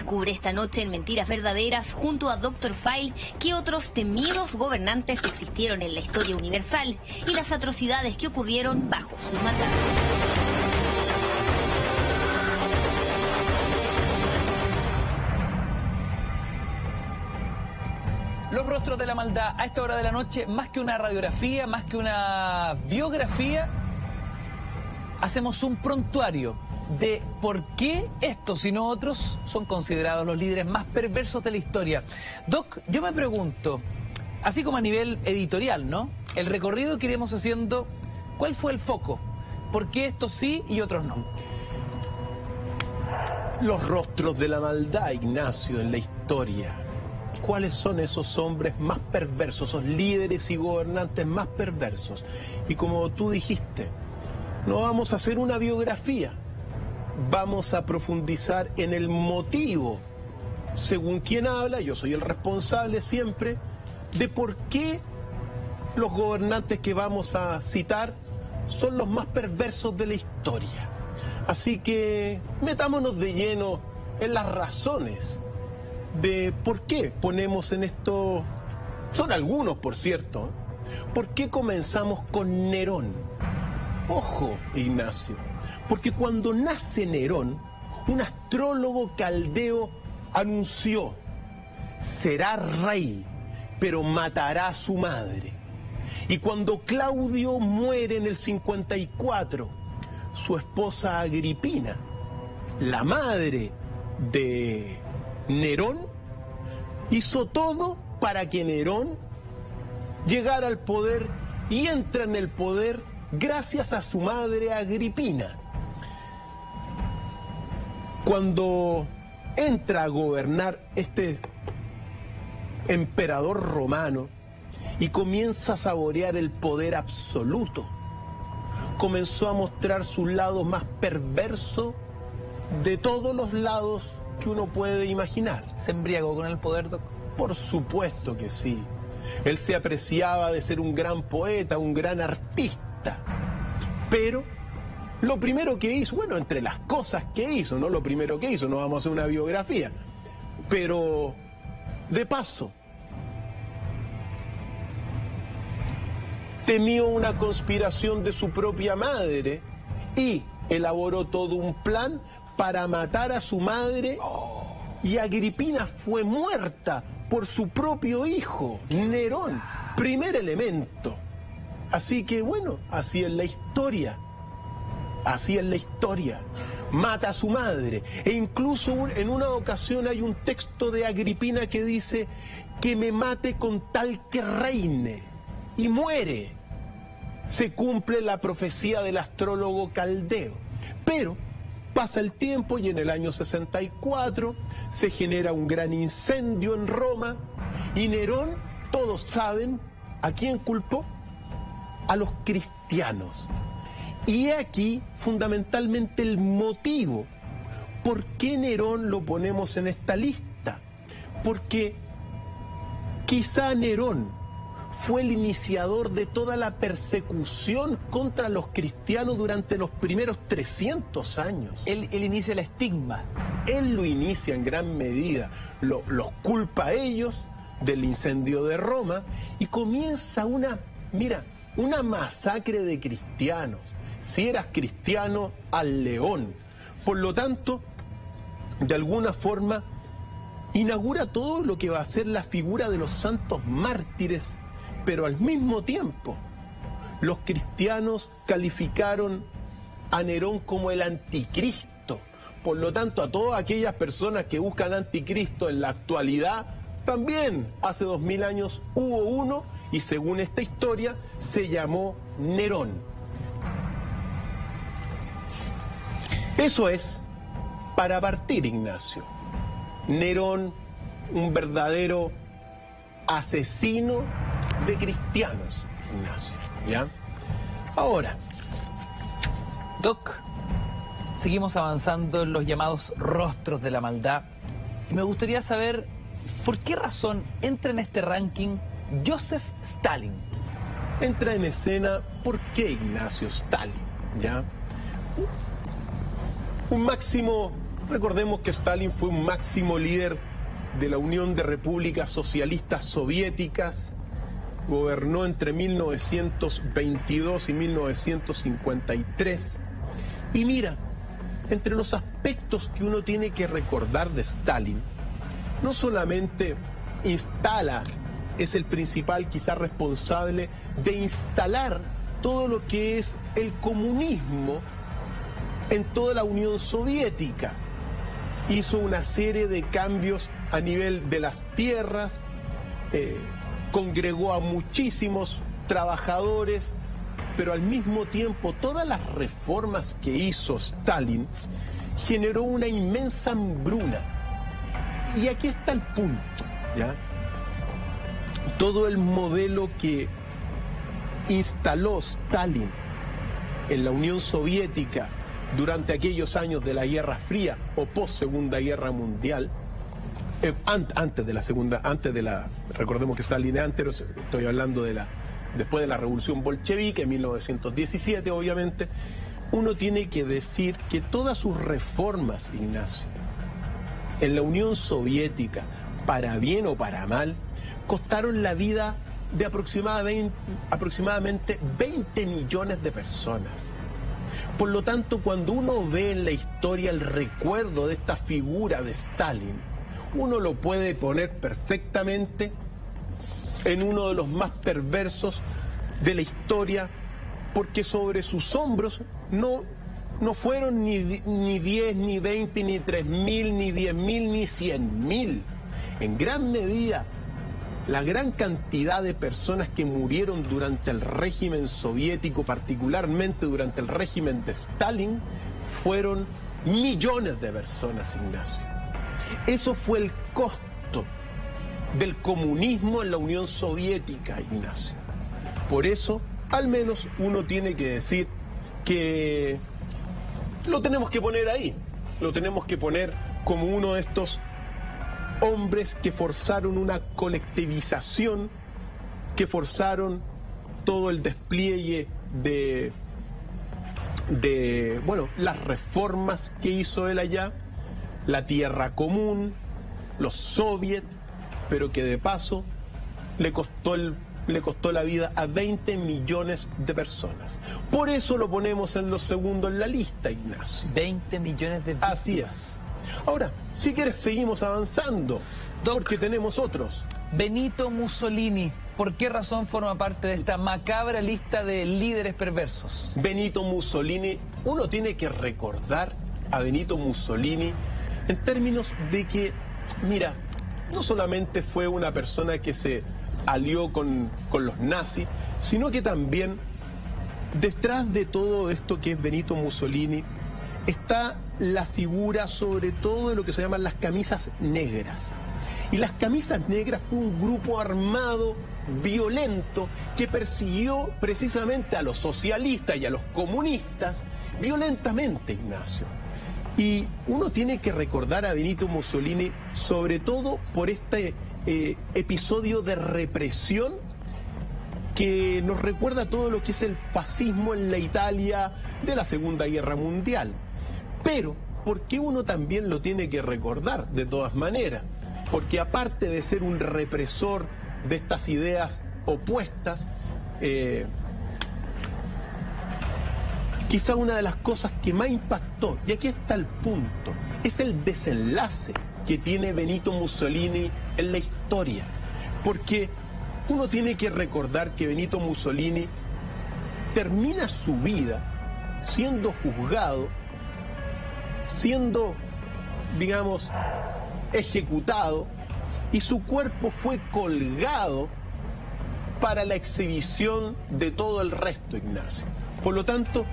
Descubre esta noche en Mentiras Verdaderas junto a Dr. File que otros temidos gobernantes existieron en la historia universal y las atrocidades que ocurrieron bajo su mandato. Los rostros de la maldad a esta hora de la noche, más que una radiografía, más que una biografía, hacemos un prontuario de por qué estos y no otros son considerados los líderes más perversos de la historia. Doc, yo me pregunto, así como a nivel editorial, ¿no? El recorrido que iremos haciendo, ¿cuál fue el foco? ¿Por qué estos sí y otros no? Los rostros de la maldad, Ignacio, en la historia. ¿Cuáles son esos hombres más perversos, esos líderes y gobernantes más perversos? Y como tú dijiste, no vamos a hacer una biografía, vamos a profundizar en el motivo, según quien habla, yo soy el responsable siempre, de por qué los gobernantes que vamos a citar son los más perversos de la historia. Así que metámonos de lleno en las razones de por qué ponemos en esto, son algunos por cierto, por qué comenzamos con Nerón. Ojo, Ignacio, porque cuando nace Nerón, un astrólogo caldeo anunció, será rey, pero matará a su madre. Y cuando Claudio muere en el 54, su esposa Agripina, la madre de Nerón, hizo todo para que Nerón llegara al poder y entra en el poder gracias a su madre Agripina. Cuando entra a gobernar este emperador romano y comienza a saborear el poder absoluto, comenzó a mostrar su lado más perverso de todos los lados que uno puede imaginar. ¿Se embriagó con el poder, Doc? Por supuesto que sí. Él se apreciaba de ser un gran poeta, un gran artista. Pero lo primero que hizo, bueno, entre las cosas que hizo, no lo primero que hizo, no vamos a hacer una biografía, pero de paso, temió una conspiración de su propia madre y elaboró todo un plan para matar a su madre y Agripina fue muerta por su propio hijo, Nerón, primer elemento. Así que bueno, así es la historia. Así es la historia. Mata a su madre. E incluso en una ocasión hay un texto de Agripina que dice que me mate con tal que reine. Y muere. Se cumple la profecía del astrólogo Caldeo. Pero pasa el tiempo y en el año 64 se genera un gran incendio en Roma y Nerón, todos saben, ¿a quién culpó? A los cristianos Y aquí fundamentalmente el motivo. ¿Por qué Nerón lo ponemos en esta lista? Porque quizá Nerón fue el iniciador de toda la persecución contra los cristianos durante los primeros 300 años. Él, él inicia el estigma. Él lo inicia en gran medida, lo- los culpa a ellos del incendio de Roma y comienza una, mira, una masacre de cristianos. Si eras cristiano, al león. Por lo tanto, de alguna forma, inaugura todo lo que va a ser la figura de los santos mártires, pero al mismo tiempo, los cristianos calificaron a Nerón como el anticristo. Por lo tanto, a todas aquellas personas que buscan anticristo en la actualidad, también hace dos mil años hubo uno y según esta historia se llamó Nerón. Eso es para partir, Ignacio. Nerón, un verdadero asesino de cristianos, Ignacio. ¿Ya? Ahora, Doc, seguimos avanzando en los llamados rostros de la maldad. Y me gustaría saber por qué razón entra en este ranking Joseph Stalin. entra en escena por qué Ignacio Stalin, ¿ya? Un máximo, recordemos que Stalin fue un máximo líder de la Unión de Repúblicas Socialistas Soviéticas, gobernó entre 1922 y 1953. Y mira, entre los aspectos que uno tiene que recordar de Stalin, no solamente instala, es el principal quizás responsable de instalar todo lo que es el comunismo en toda la Unión Soviética. Hizo una serie de cambios a nivel de las tierras, eh, congregó a muchísimos trabajadores, pero al mismo tiempo todas las reformas que hizo Stalin generó una inmensa hambruna. Y aquí está el punto, ¿ya? Todo el modelo que instaló Stalin en la Unión Soviética durante aquellos años de la Guerra Fría o post Segunda Guerra Mundial, eh, an- antes de la segunda, antes de la, recordemos que Stalin es antes, estoy hablando de la, después de la Revolución Bolchevique en 1917, obviamente, uno tiene que decir que todas sus reformas, Ignacio, en la Unión Soviética, para bien o para mal, costaron la vida de aproximadamente, aproximadamente 20 millones de personas. Por lo tanto, cuando uno ve en la historia el recuerdo de esta figura de Stalin, uno lo puede poner perfectamente en uno de los más perversos de la historia, porque sobre sus hombros no, no fueron ni, ni 10, ni 20, ni 3 mil, ni 10 mil, ni 100 mil. En gran medida, la gran cantidad de personas que murieron durante el régimen soviético, particularmente durante el régimen de Stalin, fueron millones de personas, Ignacio. Eso fue el costo del comunismo en la Unión Soviética, Ignacio. Por eso, al menos uno tiene que decir que lo tenemos que poner ahí, lo tenemos que poner como uno de estos hombres que forzaron una colectivización, que forzaron todo el despliegue de, de, bueno, las reformas que hizo él allá, la tierra común, los soviets, pero que de paso le costó, el, le costó la vida a 20 millones de personas. Por eso lo ponemos en los segundos en la lista, Ignacio. 20 millones de víctimas. Así es. Ahora, si quieres, seguimos avanzando, porque tenemos otros. Benito Mussolini, ¿por qué razón forma parte de esta macabra lista de líderes perversos? Benito Mussolini, uno tiene que recordar a Benito Mussolini en términos de que, mira, no solamente fue una persona que se alió con, con los nazis, sino que también detrás de todo esto que es Benito Mussolini está la figura sobre todo de lo que se llaman las camisas negras. Y las camisas negras fue un grupo armado violento que persiguió precisamente a los socialistas y a los comunistas violentamente, Ignacio. Y uno tiene que recordar a Benito Mussolini sobre todo por este eh, episodio de represión que nos recuerda todo lo que es el fascismo en la Italia de la Segunda Guerra Mundial. Pero, ¿por qué uno también lo tiene que recordar de todas maneras? Porque aparte de ser un represor de estas ideas opuestas, eh, quizá una de las cosas que más impactó, y aquí está el punto, es el desenlace que tiene Benito Mussolini en la historia. Porque uno tiene que recordar que Benito Mussolini termina su vida siendo juzgado, siendo, digamos, ejecutado y su cuerpo fue colgado para la exhibición de todo el resto, Ignacio. Por lo tanto,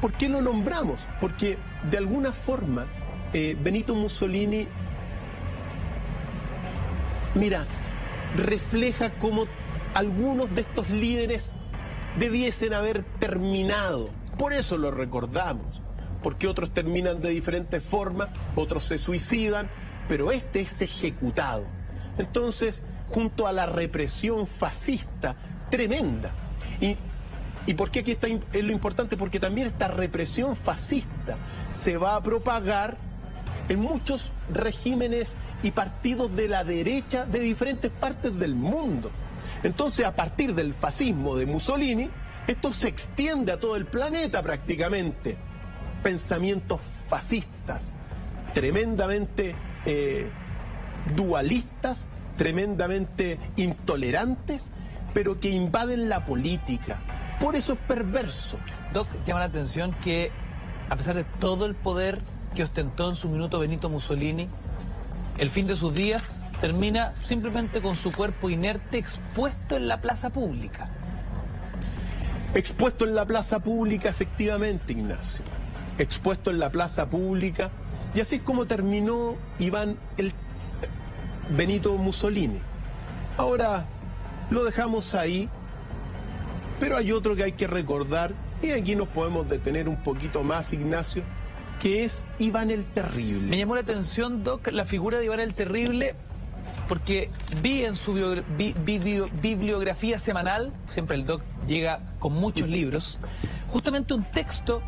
¿por qué lo nombramos? Porque de alguna forma eh, Benito Mussolini, mira, refleja cómo algunos de estos líderes debiesen haber terminado. Por eso lo recordamos, porque otros terminan de diferentes formas, otros se suicidan, pero este es ejecutado. Entonces, junto a la represión fascista tremenda. Y, ¿Y por qué aquí está, es lo importante? Porque también esta represión fascista se va a propagar en muchos regímenes y partidos de la derecha de diferentes partes del mundo. Entonces, a partir del fascismo de Mussolini, esto se extiende a todo el planeta prácticamente. Pensamientos fascistas, tremendamente eh, dualistas, tremendamente intolerantes, pero que invaden la política. Por eso es perverso. Doc, llama la atención que, a pesar de todo el poder que ostentó en su minuto Benito Mussolini, el fin de sus días termina simplemente con su cuerpo inerte expuesto en la plaza pública. Expuesto en la plaza pública, efectivamente, Ignacio. Expuesto en la plaza pública. Y así es como terminó Iván el Benito Mussolini. Ahora lo dejamos ahí, pero hay otro que hay que recordar, y aquí nos podemos detener un poquito más, Ignacio, que es Iván el Terrible. Me llamó la atención, Doc, la figura de Iván el Terrible, porque vi en su bibliografía semanal, siempre el Doc llega con muchos libros, justamente un texto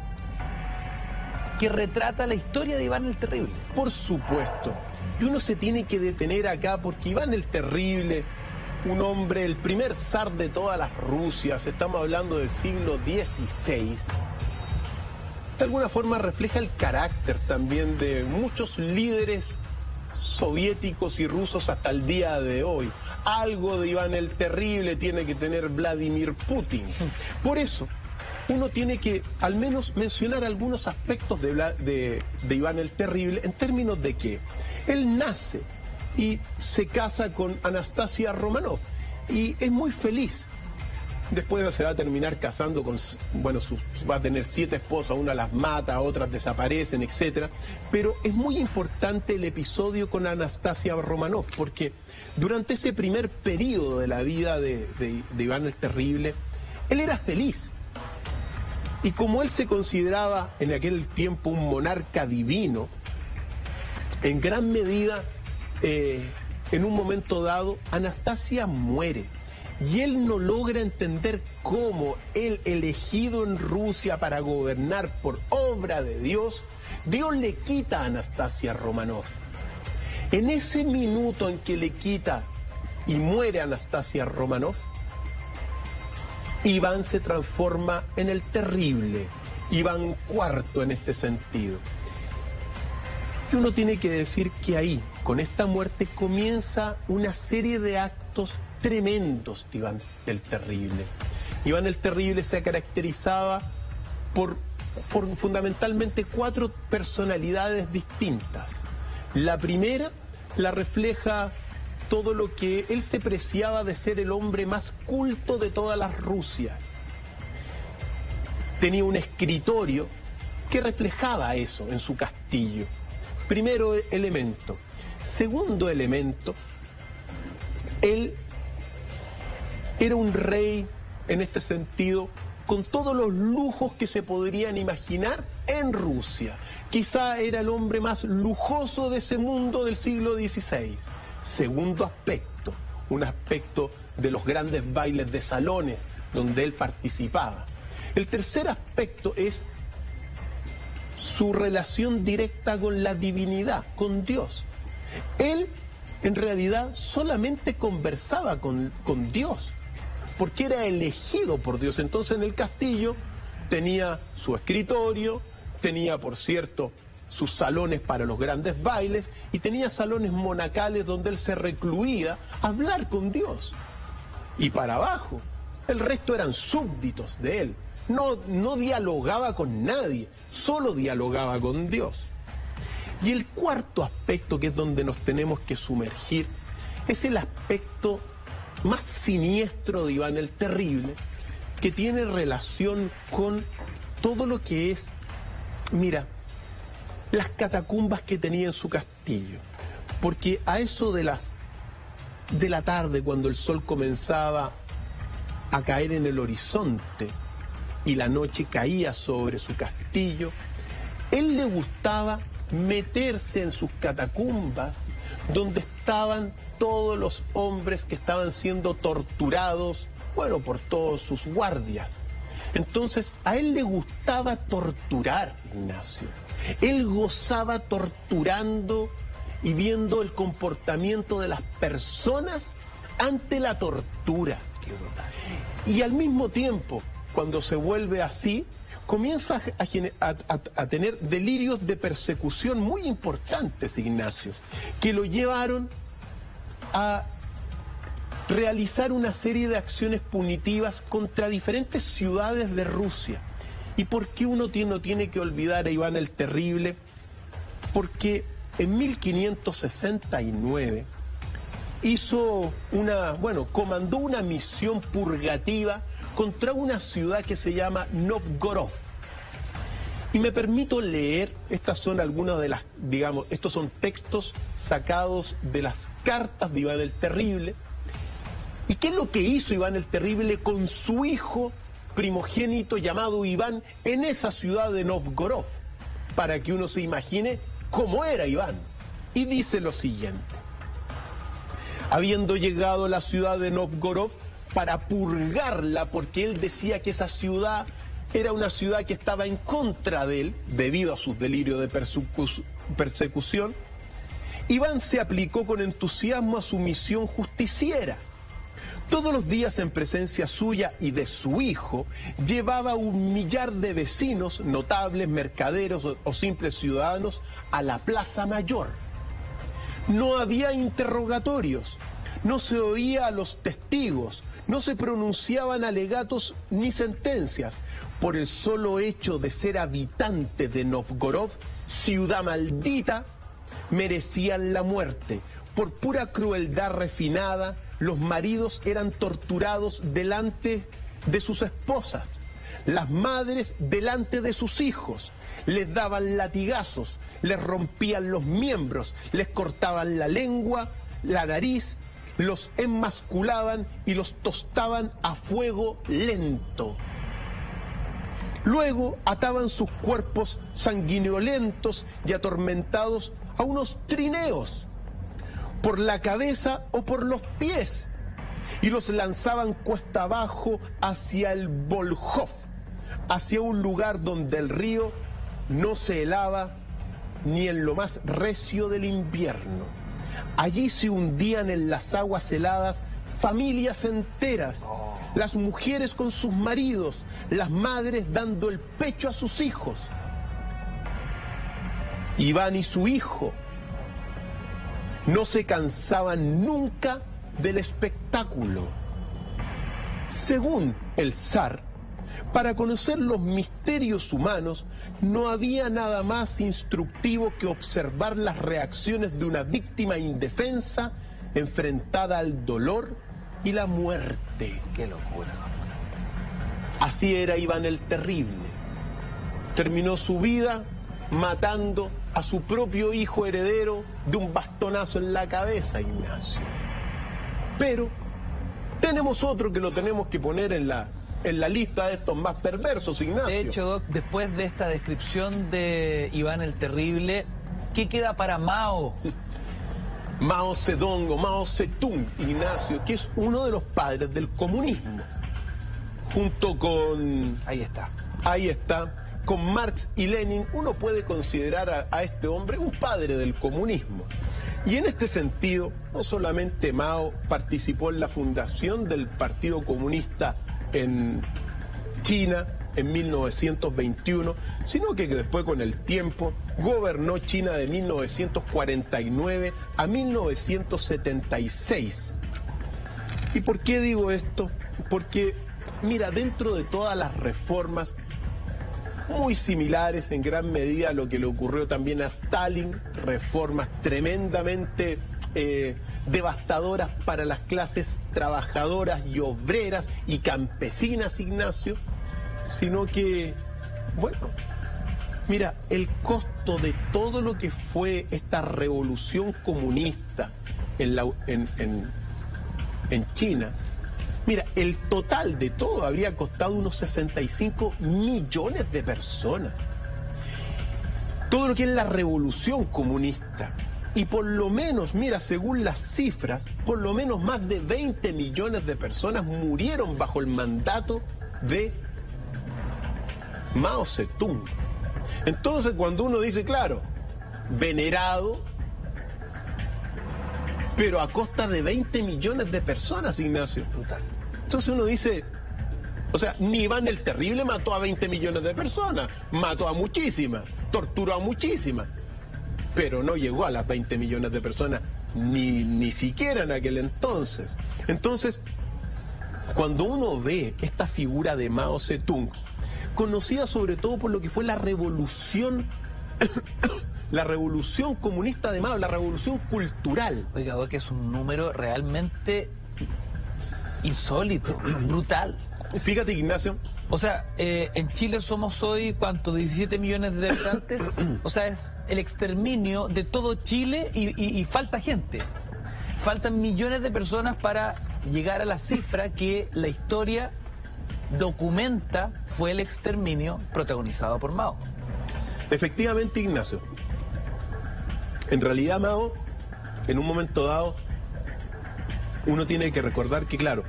que retrata la historia de Iván el Terrible. Por supuesto. Y uno se tiene que detener acá porque Iván el Terrible, un hombre, el primer zar de todas las Rusias, estamos hablando del siglo XVI, de alguna forma refleja el carácter también de muchos líderes soviéticos y rusos hasta el día de hoy. Algo de Iván el Terrible tiene que tener Vladimir Putin. Por eso, uno tiene que al menos mencionar algunos aspectos de, de, Iván el Terrible en términos de que él nace y se casa con Anastasia Romanov y es muy feliz Después se va a terminar casando con, bueno, va a tener siete esposas, una las mata, otras desaparecen, etc. Pero es muy importante el episodio con Anastasia Romanov, porque durante ese primer periodo de la vida de Iván el Terrible, él era feliz. Y como él se consideraba en aquel tiempo un monarca divino, en gran medida, eh, en un momento dado, Anastasia muere y él no logra entender cómo el elegido en Rusia para gobernar por obra de Dios, Dios le quita a Anastasia Romanov. En ese minuto en que le quita y muere Anastasia Romanov, Iván se transforma en el terrible, Iván cuarto en este sentido. Y uno tiene que decir que ahí, con esta muerte, comienza una serie de actos tremendos de Iván el Terrible. Iván el Terrible se caracterizaba por, fundamentalmente cuatro personalidades distintas. La primera la refleja todo lo que él se preciaba de ser el hombre más culto de todas las Rusias. Tenía un escritorio que reflejaba eso en su castillo. Primero elemento. Segundo elemento, él Era un rey, en este sentido, con todos los lujos que se podrían imaginar en Rusia. Quizá era el hombre más lujoso de ese mundo del siglo XVI. Segundo aspecto, un aspecto de los grandes bailes de salones donde él participaba. El tercer aspecto es su relación directa con la divinidad, con Dios. Él en realidad solamente conversaba con, con Dios, porque era elegido por Dios. Entonces en el castillo tenía su escritorio, tenía, por cierto, sus salones para los grandes bailes y tenía salones monacales donde él se recluía a hablar con Dios. Y para abajo, el resto eran súbditos de él. No, no dialogaba con nadie, solo dialogaba con Dios. Y el cuarto aspecto, que es donde nos tenemos que sumergir, es el aspecto más siniestro de Iván el Terrible, que tiene relación con todo lo que es, mira, las catacumbas que tenía en su castillo. Porque a eso de las de la tarde, cuando el sol comenzaba a caer en el horizonte y la noche caía sobre su castillo, él le gustaba meterse en sus catacumbas donde estaban todos los hombres que estaban siendo torturados, bueno, por todos sus guardias. Entonces, a él le gustaba torturar, Ignacio. Él gozaba torturando y viendo el comportamiento de las personas ante la tortura. Y al mismo tiempo, cuando se vuelve así, comienza a, tener delirios de persecución muy importantes, Ignacio, que lo llevaron a realizar una serie de acciones punitivas contra diferentes ciudades de Rusia. ¿Y por qué uno no tiene que olvidar a Iván el Terrible? Porque en 1569 hizo una, bueno, comandó una misión purgativa contra una ciudad que se llama Novgorod. Y me permito leer, estas son algunas de las, digamos, estos son textos sacados de las cartas de Iván el Terrible. ¿Y qué es lo que hizo Iván el Terrible con su hijo primogénito llamado Iván en esa ciudad de Novgorod? Para que uno se imagine cómo era Iván. Y dice lo siguiente. Habiendo llegado a la ciudad de Novgorod, para purgarla, porque él decía que esa ciudad era una ciudad que estaba en contra de él, debido a sus delirios de persecución, Iván se aplicó con entusiasmo a su misión justiciera. Todos los días en presencia suya y de su hijo, llevaba un millar de vecinos, notables, mercaderos o, simples ciudadanos a la Plaza Mayor. No había interrogatorios, no se oía a los testigos, no se pronunciaban alegatos ni sentencias por el solo hecho de ser habitante de Novgorod, ciudad maldita, merecían la muerte. Por pura crueldad refinada, los maridos eran torturados delante de sus esposas, las madres delante de sus hijos, les daban latigazos, les rompían los miembros, les cortaban la lengua, la nariz los enmasculaban y los tostaban a fuego lento. Luego ataban sus cuerpos sanguinolentos y atormentados a unos trineos por la cabeza o por los pies y los lanzaban cuesta abajo hacia el Volhov, hacia un lugar donde el río no se helaba ni en lo más recio del invierno. Allí se hundían en las aguas heladas familias enteras, las mujeres con sus maridos, las madres dando el pecho a sus hijos. Iván y su hijo no se cansaban nunca del espectáculo. Según el zar, para conocer los misterios humanos no había nada más instructivo que observar las reacciones de una víctima indefensa enfrentada al dolor y la muerte. Qué locura. Así era Iván el Terrible. Terminó su vida matando a su propio hijo heredero de un bastonazo en la cabeza, Ignacio. Pero Tenemos otro que lo tenemos que poner en la, en la lista de estos más perversos, Ignacio. De hecho, Doc, después de esta descripción de Iván el Terrible, ¿qué queda para Mao? Mao Zedong o Mao Zedong, Ignacio, que es uno de los padres del comunismo, junto con... Ahí está. Ahí está. Con Marx y Lenin uno puede considerar a, este hombre un padre del comunismo. Y en este sentido, no solamente Mao participó en la fundación del Partido Comunista en China en 1921, sino que después con el tiempo gobernó China de 1949 a 1976. ¿Y por qué digo esto? Porque, mira, dentro de todas las reformas muy similares en gran medida a lo que le ocurrió también a Stalin, reformas tremendamente eh, devastadoras para las clases trabajadoras y obreras y campesinas, Ignacio, sino que, bueno, mira, el costo de todo lo que fue esta revolución comunista en, la, en, en, en China, Mira, el total de todo habría costado unos 65 millones de personas. Todo lo que es la revolución comunista. Y por lo menos, mira, según las cifras, por lo menos más de 20 millones de personas murieron bajo el mandato de Mao Zedong. Entonces, cuando uno dice, claro, venerado, pero a costa de 20 millones de personas, Ignacio. Entonces uno dice, o sea, ni Iván el Terrible mató a 20 millones de personas, mató a muchísimas, torturó a muchísimas, pero no llegó a las 20 millones de personas, ni, ni siquiera en aquel entonces. Entonces, cuando uno ve esta figura de Mao Zedong, conocida sobre todo por lo que fue la revolución, la revolución comunista de Mao, la revolución cultural. Oiga, Doc, es un número realmente insólito, brutal. Fíjate, Ignacio, O sea, eh, en Chile somos hoy, ¿cuánto? 17 millones de habitantes. O sea, es el exterminio de todo Chile y, y- y falta gente. Faltan millones de personas para llegar a la cifra que la historia documenta fue el exterminio protagonizado por Mao. Efectivamente, Ignacio. En realidad, Mao, en un momento dado, uno tiene que recordar que, claro,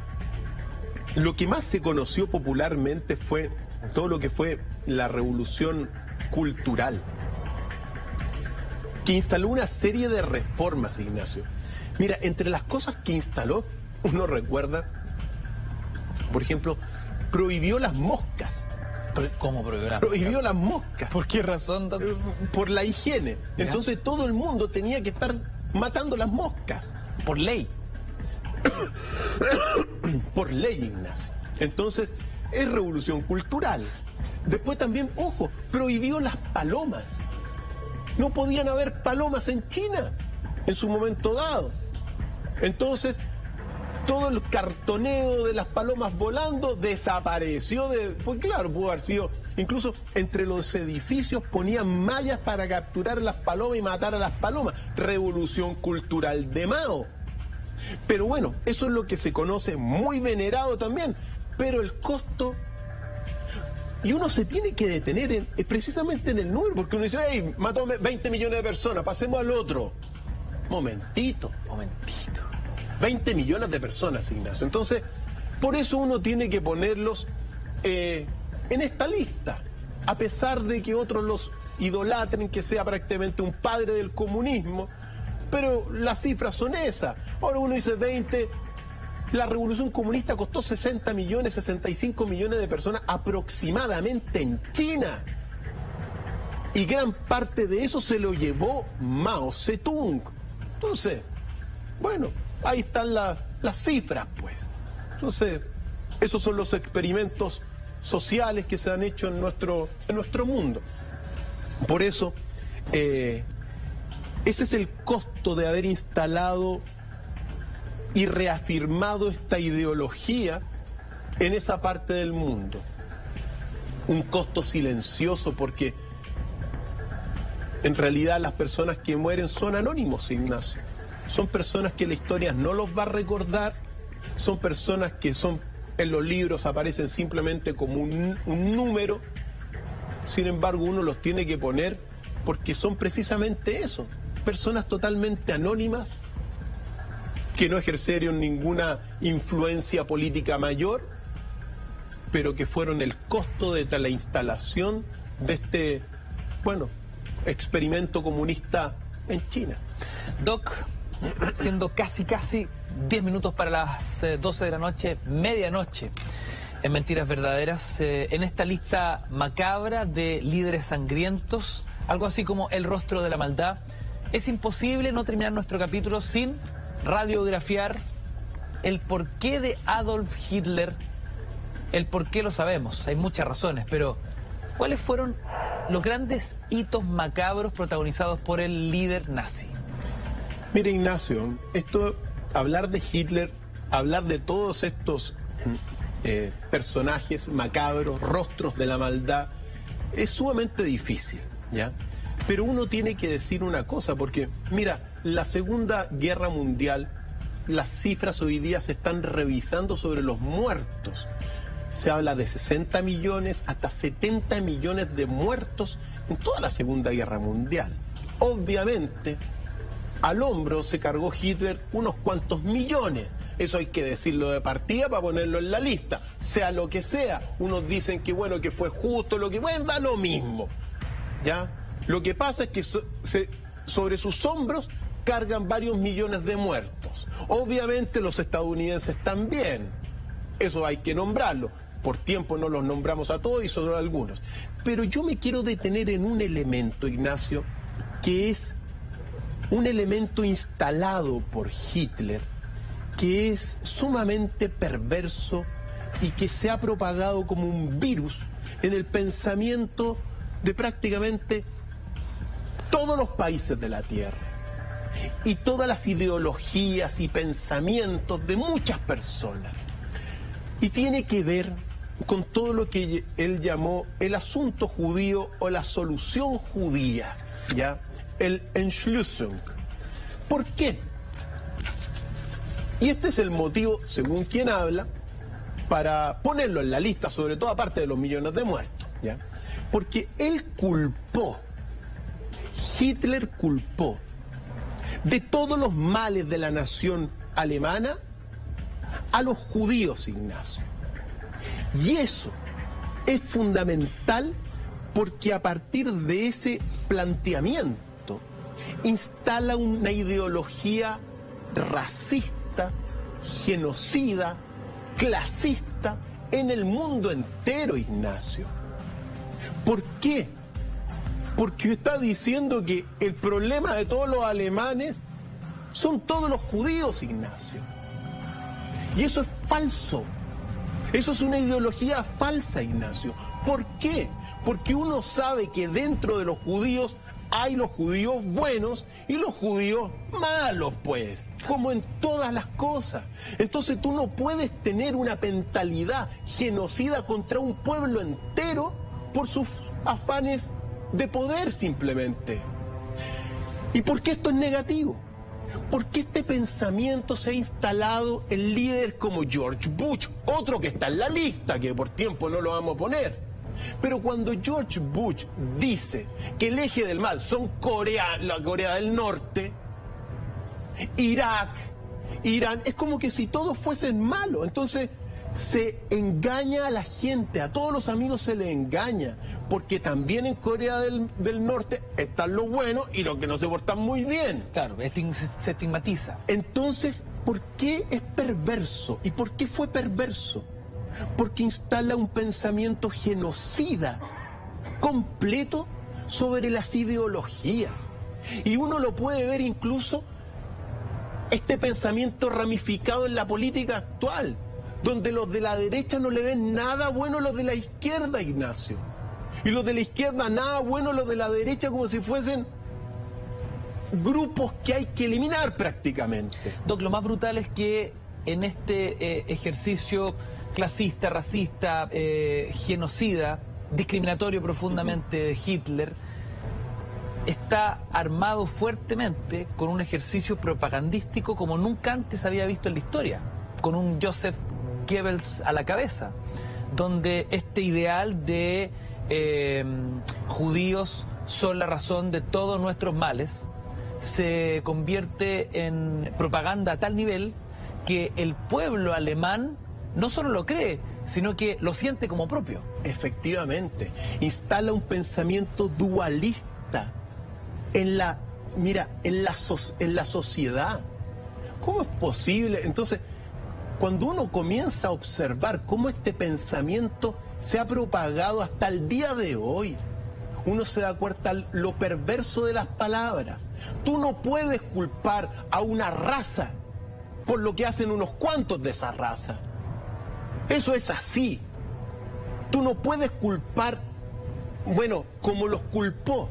lo que más se conoció popularmente fue todo lo que fue la revolución cultural, que instaló una serie de reformas, Ignacio. Mira, entre las cosas que instaló, uno recuerda, por ejemplo, prohibió las moscas. ¿Cómo prohibió? Prohibió las moscas. ¿Por qué razón? Eh, por la higiene. Entonces todo el mundo tenía que estar matando las moscas. Por ley. Por ley, Ignacio. Entonces, es revolución cultural. Después también, ojo, prohibió las palomas. No podían haber palomas en China en su momento dado. Entonces, todo el cartoneo de las palomas volando desapareció de. Pues claro, pudo haber sido. Incluso entre los edificios ponían mallas para capturar las palomas y matar a las palomas. Revolución cultural de Mao. Pero bueno, eso es lo que se conoce muy venerado también. Pero el costo. Y uno se tiene que detener en- precisamente en el número, porque uno dice, hey, mató 20 millones de personas, pasemos al otro. Momentito, momentito. 20 millones de personas, Ignacio. Entonces, por eso uno tiene que ponerlos eh, en esta lista, a pesar de que otros los idolatren, que sea prácticamente un padre del comunismo, pero las cifras son esas. Ahora uno dice 20, la revolución comunista costó 60 millones, 65 millones de personas aproximadamente en China. Y gran parte de eso se lo llevó Mao Zedong. Entonces, bueno, ahí están la- las cifras, pues. Entonces, esos son los experimentos sociales que se han hecho en nuestro, en nuestro mundo. Por eso, eh, ese es el costo de haber instalado y reafirmado esta ideología en esa parte del mundo. Un costo silencioso porque en realidad las personas que mueren son anónimos, Ignacio. Son personas que la historia no los va a recordar son personas que son en los libros aparecen simplemente como un, un número, sin embargo uno los tiene que poner porque son precisamente eso, personas totalmente anónimas que no ejercieron ninguna influencia política mayor, pero que fueron el costo de la instalación de este, bueno, experimento comunista en China. Doc, siendo casi, casi 10 minutos para las 12 de la noche, medianoche, en Mentiras Verdaderas, eh, en esta lista macabra de líderes sangrientos, algo así como el rostro de la maldad, es imposible no terminar nuestro capítulo sin radiografiar el porqué de Adolf Hitler. El porqué lo sabemos, hay muchas razones, pero ¿cuáles fueron los grandes hitos macabros protagonizados por el líder nazi? Mire, Ignacio, esto, hablar de Hitler, hablar de todos estos eh, personajes macabros, rostros de la maldad, es sumamente difícil, ¿ya? Pero uno tiene que decir una cosa, porque, mira, la Segunda Guerra Mundial, las cifras hoy día se están revisando sobre los muertos. Se habla de 60 millones hasta 70 millones de muertos en toda la Segunda Guerra Mundial. Obviamente, al hombro se cargó Hitler unos cuantos millones. Eso hay que decirlo de partida para ponerlo en la lista. Sea lo que sea, unos dicen que bueno, que fue justo, lo que bueno, da lo mismo. ¿Ya? Lo que pasa es que sobre sus hombros cargan varios millones de muertos. Obviamente los estadounidenses también. Eso hay que nombrarlo. Por tiempo no los nombramos a todos y solo algunos. Pero yo me quiero detener en un elemento, Ignacio, que es un elemento instalado por Hitler, que es sumamente perverso y que se ha propagado como un virus en el pensamiento de prácticamente todos los países de la Tierra y todas las ideologías y pensamientos de muchas personas. Y tiene que ver con todo lo que él llamó el asunto judío o la solución judía, ¿ya? El Entschlüsselung. ¿Por qué? Y este es el motivo, según quien habla, para ponerlo en la lista, sobre todo aparte de los millones de muertos, ¿ya? Porque él culpó, Hitler culpó de todos los males de la nación alemana a los judíos, Ignacio. Y eso es fundamental porque a partir de ese planteamiento instala una ideología racista, genocida, clasista en el mundo entero, Ignacio. ¿Por qué? Porque está diciendo que el problema de todos los alemanes son todos los judíos, Ignacio. Y eso es falso. Eso es una ideología falsa, Ignacio. ¿Por qué? Porque uno sabe que dentro de los judíos hay los judíos buenos y los judíos malos, pues, como en todas las cosas. Entonces tú no puedes tener una mentalidad genocida contra un pueblo entero por sus afanes de poder simplemente. ¿Y por qué esto es negativo? Porque este pensamiento se ha instalado en líderes como George Bush, otro que está en la lista, que por tiempo no lo vamos a poner. Pero cuando George Bush dice que el eje del mal son Corea, la Corea del Norte, Irak, Irán, es como que si todos fuesen malos. Entonces, se engaña a la gente, a todos los amigos se le engaña, porque también en Corea del, Norte están los buenos y los que no se portan muy bien. Claro, se estigmatiza. Entonces, ¿por qué es perverso? ¿Y por qué fue perverso? Porque instala un pensamiento genocida completo sobre las ideologías. Y uno lo puede ver incluso este pensamiento ramificado en la política actual donde los de la derecha no le ven nada bueno a los de la izquierda, Ignacio. Y los de la izquierda nada bueno a los de la derecha como si fuesen grupos que hay que eliminar prácticamente. Doc, lo más brutal es que en este eh, ejercicio clasista, racista, eh, genocida, discriminatorio profundamente de Hitler, está armado fuertemente con un ejercicio propagandístico como nunca antes había visto en la historia. con un Joseph Goebbels a la cabeza, donde este ideal de eh, judíos son la razón de todos nuestros males se convierte en propaganda a tal nivel que el pueblo alemán no solo lo cree, sino que lo siente como propio. Efectivamente, instala un pensamiento dualista en la, mira, en la, en la sociedad. ¿Cómo es posible? Entonces, cuando uno comienza a observar cómo este pensamiento se ha propagado hasta el día de hoy, uno se da cuenta lo perverso de las palabras. Tú no puedes culpar a una raza por lo que hacen unos cuantos de esa raza. Eso es así. Tú no puedes culpar, bueno, como los culpó.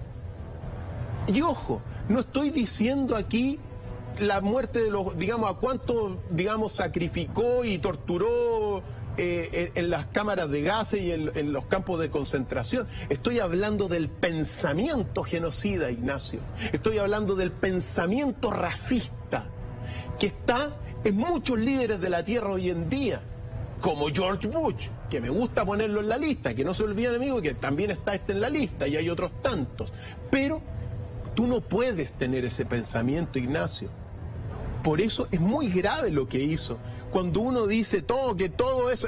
Y ojo, no estoy diciendo aquí la muerte de los, digamos, a cuánto, digamos, sacrificó y torturó eh, en las cámaras de gases y en, los campos de concentración. Estoy hablando del pensamiento genocida, Ignacio. Estoy hablando del pensamiento racista que está en muchos líderes de la tierra hoy en día, como George Bush, que me gusta ponerlo en la lista, que no se olviden, amigo, que también está este en la lista y hay otros tantos. Pero tú no puedes tener ese pensamiento, Ignacio. Por eso es muy grave lo que hizo. Cuando uno dice todo, que todo es...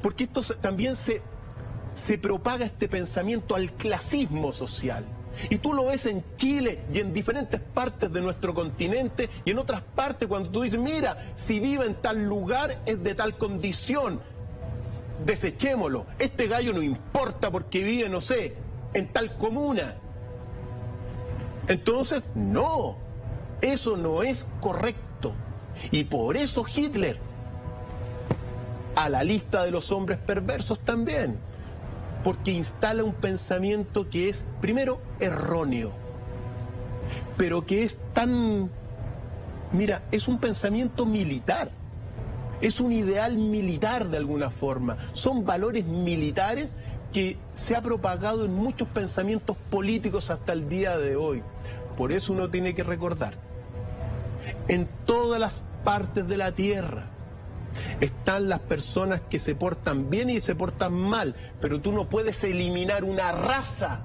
Porque esto también se, se propaga este pensamiento al clasismo social. Y tú lo ves en Chile y en diferentes partes de nuestro continente y en otras partes cuando tú dices, mira, si vive en tal lugar es de tal condición, desechémoslo. Este gallo no importa porque vive, no sé, en tal comuna. Entonces, no, eso no es correcto. Y por eso Hitler. A la lista de los hombres perversos también, porque instala un pensamiento que es, primero, erróneo, pero que es tan, mira, es un pensamiento militar, es un ideal militar de alguna forma, son valores militares que se ha propagado en muchos pensamientos políticos hasta el día de hoy. Por eso uno tiene que recordar, en todas las partes de la tierra. Están las personas que se portan bien y se portan mal, pero tú no puedes eliminar una raza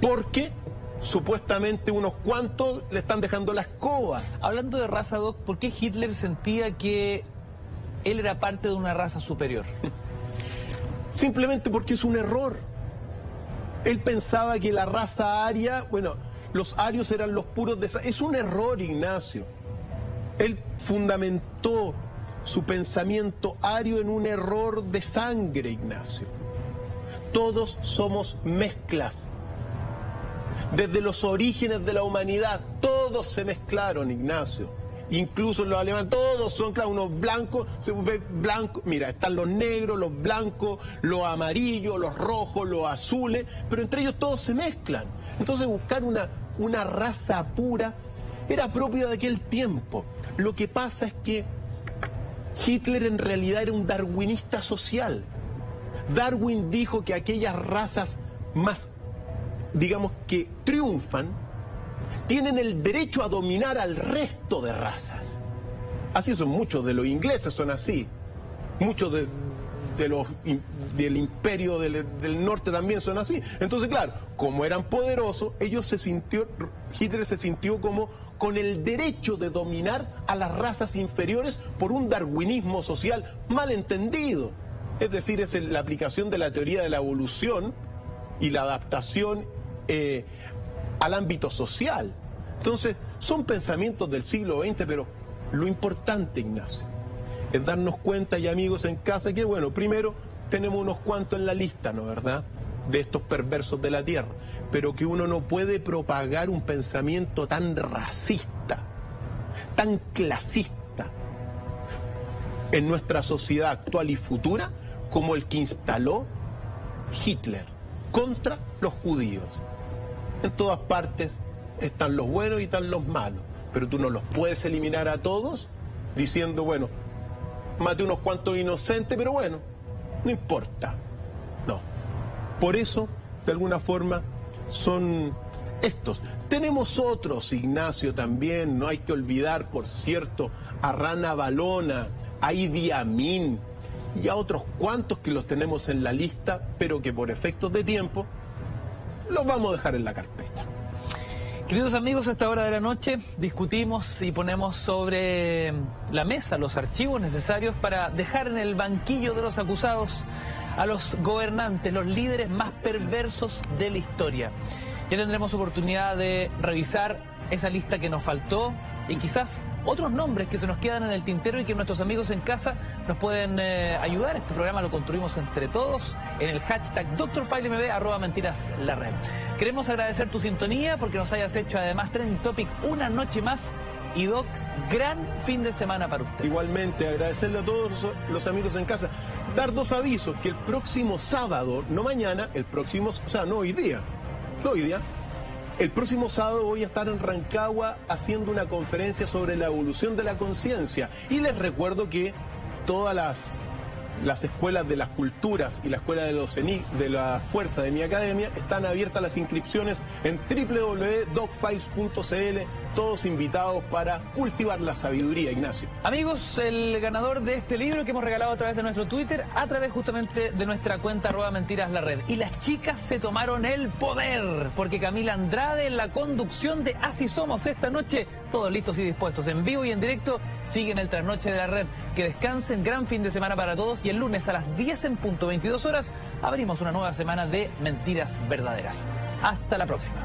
porque supuestamente unos cuantos le están dejando la escoba. Hablando de raza, Doc, ¿por qué Hitler sentía que él era parte de una raza superior? Simplemente porque es un error. Él pensaba que la raza aria, bueno, los arios eran los puros de... Es un error, Ignacio. Él fundamentó su pensamiento ario en un error de sangre, Ignacio. Todos somos mezclas. Desde los orígenes de la humanidad, todos se mezclaron, Ignacio. Incluso los alemanes, todos son, claro, unos blancos, se ve blanco, mira, están los negros, los blancos, los amarillos, los rojos, los azules, pero entre ellos todos se mezclan. Entonces buscar una, una raza pura era propio de aquel tiempo. Lo que pasa es que Hitler en realidad era un darwinista social. Darwin dijo que aquellas razas más, digamos, que triunfan, tienen el derecho a dominar al resto de razas. Así son muchos de los ingleses, son así. Muchos de, los, del imperio del, del, norte también son así. Entonces, claro, como eran poderosos, ellos se sintió, Hitler se sintió como con el derecho de dominar a las razas inferiores por un darwinismo social mal entendido. Es decir, es la aplicación de la teoría de la evolución y la adaptación eh, al ámbito social. Entonces, son pensamientos del siglo XX, pero lo importante, Ignacio, es darnos cuenta, y amigos en casa, que bueno, primero tenemos unos cuantos en la lista, ¿no verdad? De estos perversos de la tierra pero que uno no puede propagar un pensamiento tan racista, tan clasista en nuestra sociedad actual y futura como el que instaló Hitler contra los judíos. En todas partes están los buenos y están los malos, pero tú no los puedes eliminar a todos diciendo, bueno, mate unos cuantos inocentes, pero bueno, no importa. No. Por eso, de alguna forma, son estos. Tenemos otros, Ignacio también, no hay que olvidar, por cierto, a Rana Balona, a Idi Amin y a otros cuantos que los tenemos en la lista, pero que por efectos de tiempo los vamos a dejar en la carpeta. Queridos amigos, a esta hora de la noche discutimos y ponemos sobre la mesa los archivos necesarios para dejar en el banquillo de los acusados a los gobernantes, los líderes más perversos de la historia. Ya tendremos oportunidad de revisar esa lista que nos faltó y quizás otros nombres que se nos quedan en el tintero y que nuestros amigos en casa nos pueden eh, ayudar. Este programa lo construimos entre todos en el hashtag DrFileMB, arroba mentiras la red. Queremos agradecer tu sintonía porque nos hayas hecho además Trending Topic una noche más. Y Doc, gran fin de semana para usted. Igualmente, agradecerle a todos los amigos en casa. Dar dos avisos, que el próximo sábado, no mañana, el próximo, o sea, no hoy día, no hoy día, el próximo sábado voy a estar en Rancagua haciendo una conferencia sobre la evolución de la conciencia. Y les recuerdo que todas las, las escuelas de las culturas y la escuela de, los de la fuerza de mi academia están abiertas las inscripciones en www.dogfiles.cl todos invitados para cultivar la sabiduría, Ignacio. Amigos, el ganador de este libro que hemos regalado a través de nuestro Twitter, a través justamente de nuestra cuenta arroba mentiras la red. Y las chicas se tomaron el poder, porque Camila Andrade en la conducción de Así Somos esta noche, todos listos y dispuestos, en vivo y en directo, siguen el trasnoche de la red. Que descansen, gran fin de semana para todos y el lunes a las 10 en punto 22 horas abrimos una nueva semana de mentiras verdaderas. Hasta la próxima.